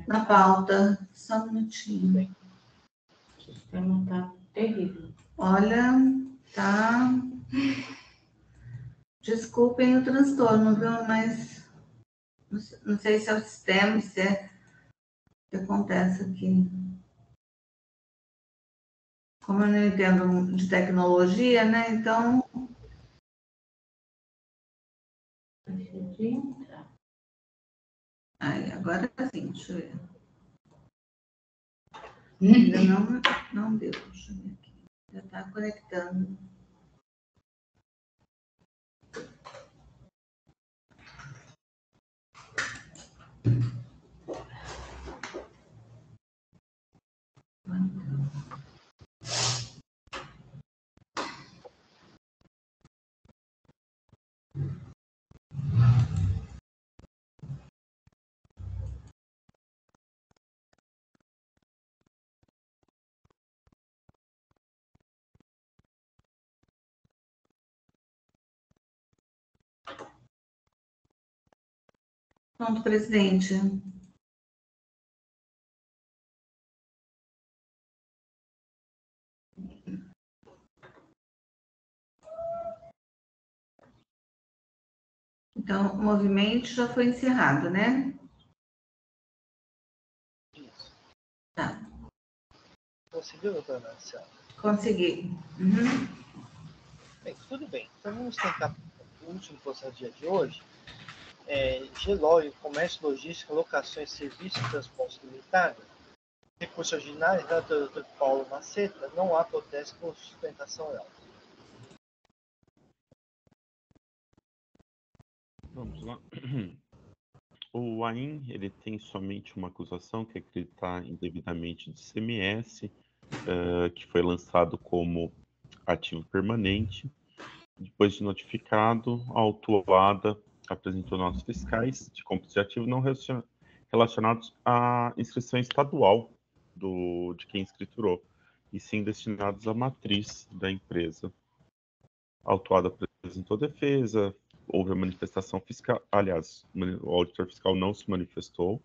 na pauta. Só um minutinho. O sistema está terrível. Olha, tá. Desculpem o transtorno, viu? Mas não sei se é o sistema, se é o que acontece aqui. Como eu não entendo de tecnologia, né? Então, aí, agora sim, deixa eu ver. Ainda não, não deu, deixa eu ver aqui. Já está conectando. Pronto, presidente. Então, o movimento já foi encerrado, né? Isso. Tá. Conseguiu, doutora Marcela? Consegui. Uhum. Bem, tudo bem. Então vamos tentar o último processo do dia de hoje. É, Comércio, Logística, Locações, Serviços e Transportes Limitada. Recurso ordinário, relator Dr. Paulo Maceta, não há protesto por sustentação oral. Vamos lá. O AIN ele tem somente uma acusação que é acreditar indevidamente de CMS, eh, que foi lançado como ativo permanente. Depois de notificado, autuada apresentou notas fiscais de compras de ativo não relacion- relacionados à inscrição estadual do, de quem escriturou, e sim destinados à matriz da empresa. A autuada apresentou defesa, houve a manifestação fiscal. Aliás, o auditor fiscal não se manifestou.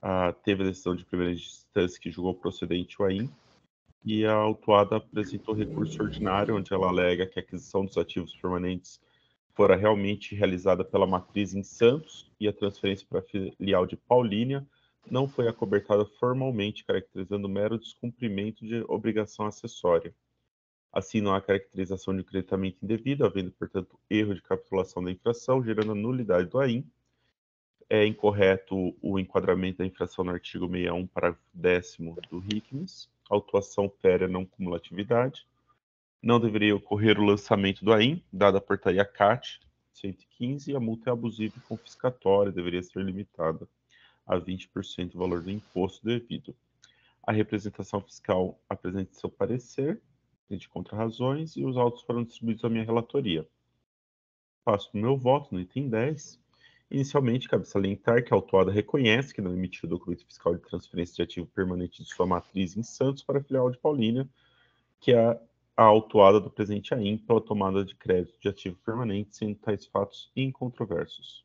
Ah, teve a decisão de primeira instância que julgou procedente o AIM. E a autuada apresentou recurso ordinário, onde ela alega que a aquisição dos ativos permanentes fora realmente realizada pela matriz em Santos e a transferência para a filial de Paulínia não foi acobertada formalmente, caracterizando mero descumprimento de obrigação acessória. Assim, não há caracterização de creditamento indevido, havendo, portanto, erro de capitulação da infração, gerando a nulidade do AIM. É incorreto o enquadramento da infração no artigo 61, parágrafo 10 do RICMES. Autuação fere a não cumulatividade. Não deveria ocorrer o lançamento do AIM, dada a portaria CAT 115, e a multa é abusiva e confiscatória, deveria ser limitada a 20% do valor do imposto devido. A representação fiscal apresenta seu parecer, de contra-razões e os autos foram distribuídos à minha relatoria. Passo o meu voto no item 10. Inicialmente, cabe salientar que a autuada reconhece que não emitiu documento fiscal de transferência de ativo permanente de sua matriz em Santos para a filial de Paulínia, que é a autuada do presente AIM pela tomada de crédito de ativo permanente, sendo tais fatos incontroversos.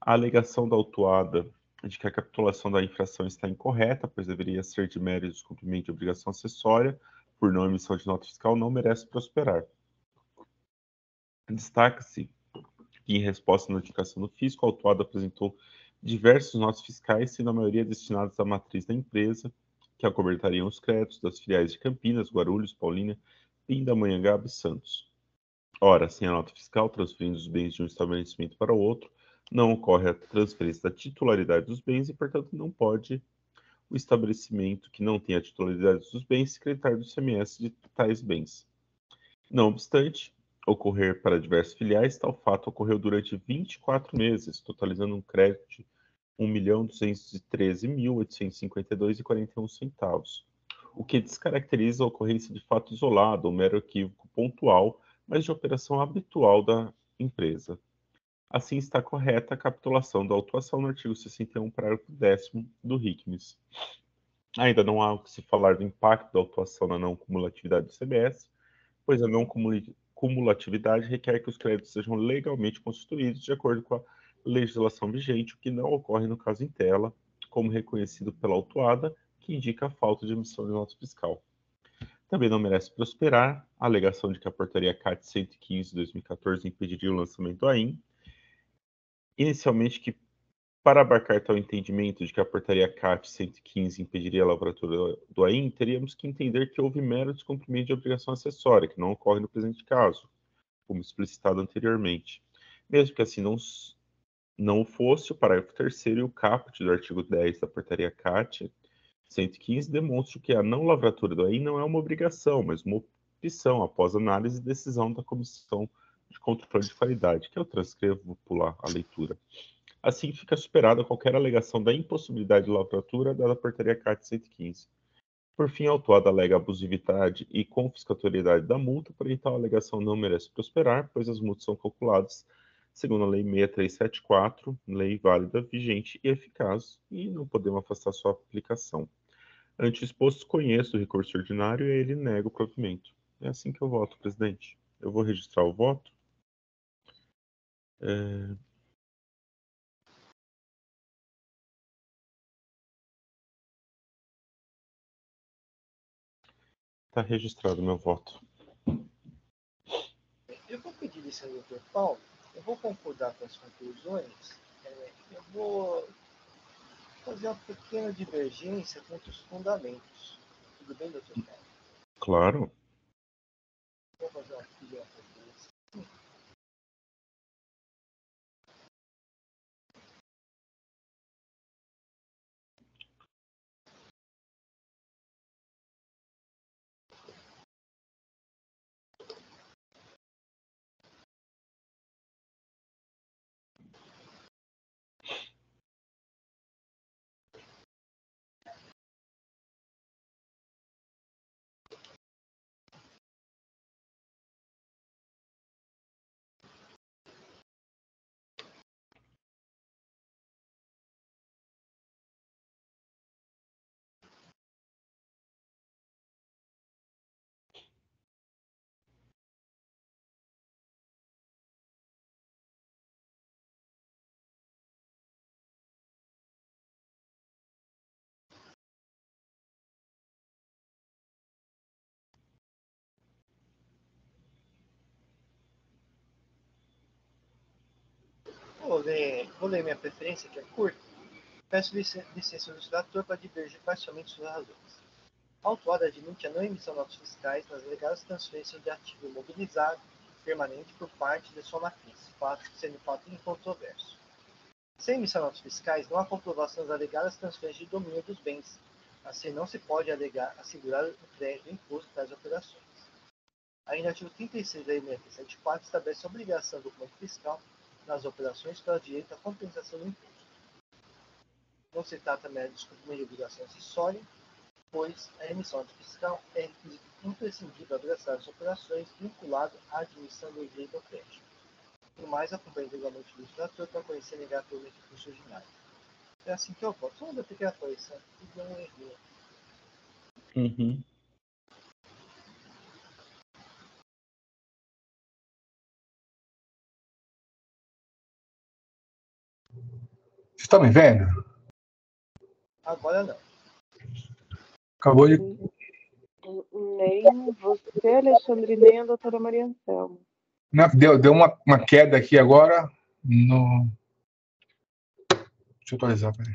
A alegação da autuada de que a capitulação da infração está incorreta, pois deveria ser de mero descumprimento de obrigação acessória, por não emissão de nota fiscal não merece prosperar. Destaca-se que, em resposta à notificação do fisco, o autuado apresentou diversos notas fiscais, sendo a maioria destinadas à matriz da empresa, que acobertariam os créditos das filiais de Campinas, Guarulhos, Paulínia, Pindamonhangaba e Santos. Ora, sem a nota fiscal, transferindo os bens de um estabelecimento para outro, não ocorre a transferência da titularidade dos bens e, portanto, não pode o estabelecimento que não tem a titularidade dos bens se creditar do ICMS de tais bens. Não obstante, ocorrer para diversas filiais, tal fato ocorreu durante 24 meses, totalizando um crédito de R$ 1.213.852,41 centavos, o que descaracteriza a ocorrência de fato isolado ou mero equívoco pontual, mas de operação habitual da empresa. Assim está correta a capitulação da autuação no artigo 61, parágrafo 10 do RICMES. Ainda não há o que se falar do impacto da autuação na não cumulatividade do CBS, pois a não cumulatividade requer que os créditos sejam legalmente constituídos de acordo com a legislação vigente, o que não ocorre no caso em tela, como reconhecido pela autuada, que indica a falta de emissão de nota fiscal. Também não merece prosperar a alegação de que a portaria CAT 115 de 2014 impediria o lançamento do AIM. Inicialmente, que para abarcar tal entendimento de que a portaria CAT 115 impediria a lavratura do AIM, teríamos que entender que houve mero descumprimento de obrigação acessória, que não ocorre no presente caso, como explicitado anteriormente. Mesmo que assim não, não fosse, o parágrafo 3 e o caput do artigo 10 da portaria CAT 115 demonstram que a não lavratura do AIM não é uma obrigação, mas uma opção após análise e decisão da Comissão de Controle de Qualidade, que eu transcrevo, vou pular a leitura. Assim, fica superada qualquer alegação da impossibilidade de lavratura dada a portaria CAT 115. Por fim, a autuada alega abusividade e confiscatoriedade da multa, porém tal alegação não merece prosperar, pois as multas são calculadas segundo a Lei 6374, lei válida, vigente e eficaz, e não podemos afastar sua aplicação. Ante exposto, conheço o recurso ordinário e ele nego o provimento. É assim que eu voto, presidente. Eu vou registrar o voto. É... Está registrado meu voto. Eu vou pedir licença doutor Paulo, eu vou concordar com as conclusões, é, eu vou fazer uma pequena divergência contra os fundamentos. Tudo bem, doutor Paulo? Claro. Vou fazer uma pequena Vou ler, vou ler minha preferência, que é curta. Peço licença ao legislador para divergir parcialmente suas razões. A autuada admite a não emissão de notas fiscais nas alegadas transferências de ativo imobilizado permanente por parte de sua matriz, fato, sendo fato incontroverso. Sem emissão de notas fiscais, não há comprovação das alegadas transferências de domínio dos bens. Assim, não se pode alegar assegurar o crédito do imposto das operações. Ainda o artigo 36 da Lei 674 estabelece a obrigação do documento fiscal nas operações pela direito à compensação do imposto. Não se trata meramente de de obrigação acessória, pois a emissão de fiscal é requisito imprescindível abraçar as operações vinculado à admissão do direito ao crédito. Por mais, acompanhe regulamento do legislador para conhecer negativamente o curso ordinário. É assim que eu voto. Só uma pequena correção. Tudo um erro. Uhum. Vocês estão me vendo? Agora não. Acabou de. Nem você, Alexandre, nem a doutora Maria Anselmo. Não, deu deu uma, uma queda aqui agora no. Deixa eu atualizar, peraí.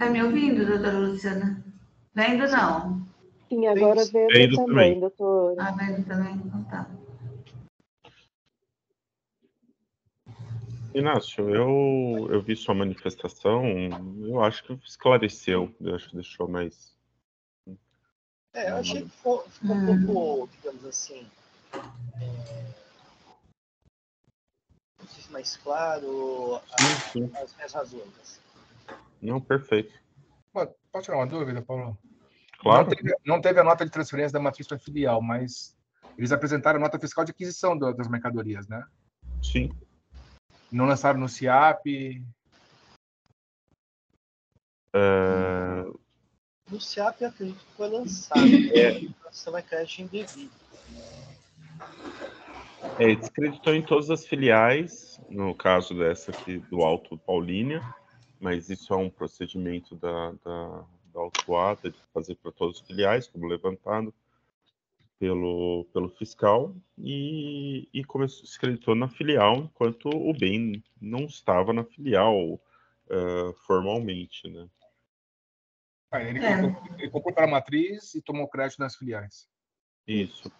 Está me ouvindo, doutora Luciana? Vendo não? Sim, agora vendo Vendo também, também. doutora. Ah, vendo também? Então tá. Inácio, eu, eu vi sua manifestação, eu acho que esclareceu, eu acho que deixou mais. É, eu achei que ficou, ficou um pouco, digamos assim, é, não sei se mais claro a- Sim, sim. as minhas razões. Não, perfeito. Pode, pode tirar uma dúvida, Paulo? Claro. Não teve, não teve a nota de transferência da matriz para filial, mas eles apresentaram nota fiscal de aquisição das mercadorias, né? Sim. Não lançaram no CIAP. Uh... No CIAP, eu acredito que foi lançado. É. Você vai crédito indevido. É, descreditou em todas as filiais, no caso dessa aqui do Alto Paulínia, mas isso é um procedimento da, da, da autuada de fazer para todas as filiais, como levantado pelo, pelo fiscal, e, e começou, se creditou na filial, enquanto o bem não estava na filial uh, formalmente, né? Ah, ele, é. ele comprou para a matriz e tomou crédito nas filiais. Isso.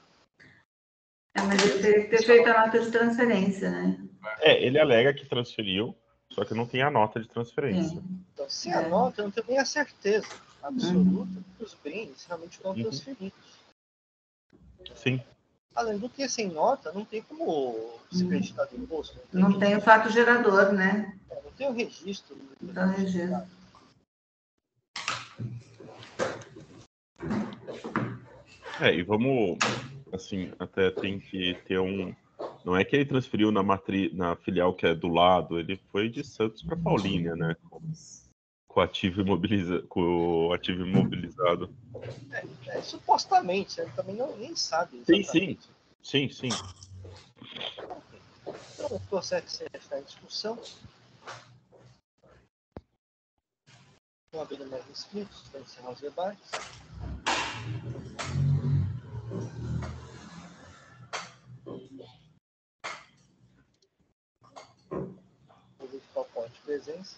É, mas ele teria que ter feito a nota de transferência, né? É, ele alega que transferiu, só que não tem a nota de transferência. É. Então, sem a nota, eu não tenho nem a certeza absoluta uhum. que os bens realmente foram uhum. transferidos. Sim. Além do que, sem nota, não tem como se acreditar do imposto. Não tem, não tem o fato gerador, né? É, não tem o registro. Não tem o registro. É, e vamos, assim, até tem que ter um. Não é que ele transferiu na, matri... na filial que é do lado, ele foi de Santos para Paulínia, né? Com o ativo, imobiliza... com o ativo imobilizado. É, é, supostamente, ele também não, nem sabe. Exatamente. Sim, sim. Sim, sim. Então, o processo está em discussão. Não havendo mais inscritos, para encerrar os debates. Vou verificar o ponto de presença.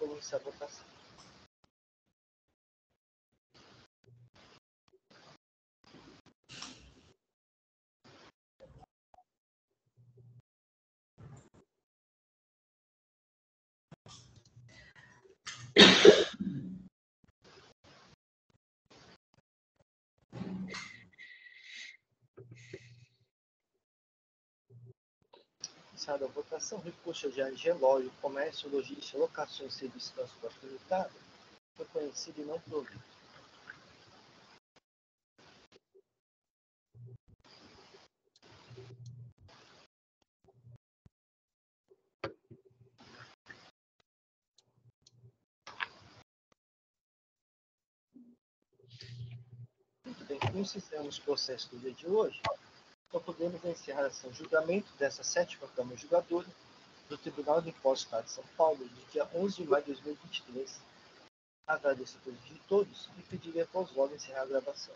Vou iniciar a votação. Iniciada a votação, recurso de relógio, comércio, logística, locações, serviços de transporte limitado, reconhecido e não provido. bem, como encerramos o processo do dia de hoje, então podemos encerrar esse julgamento dessa sétima Câmara Julgadora do Tribunal de Impostos do Estado de São Paulo, do dia 11 de maio de 2023. Agradeço a todos e todos e pediria para os logo encerrar a gravação.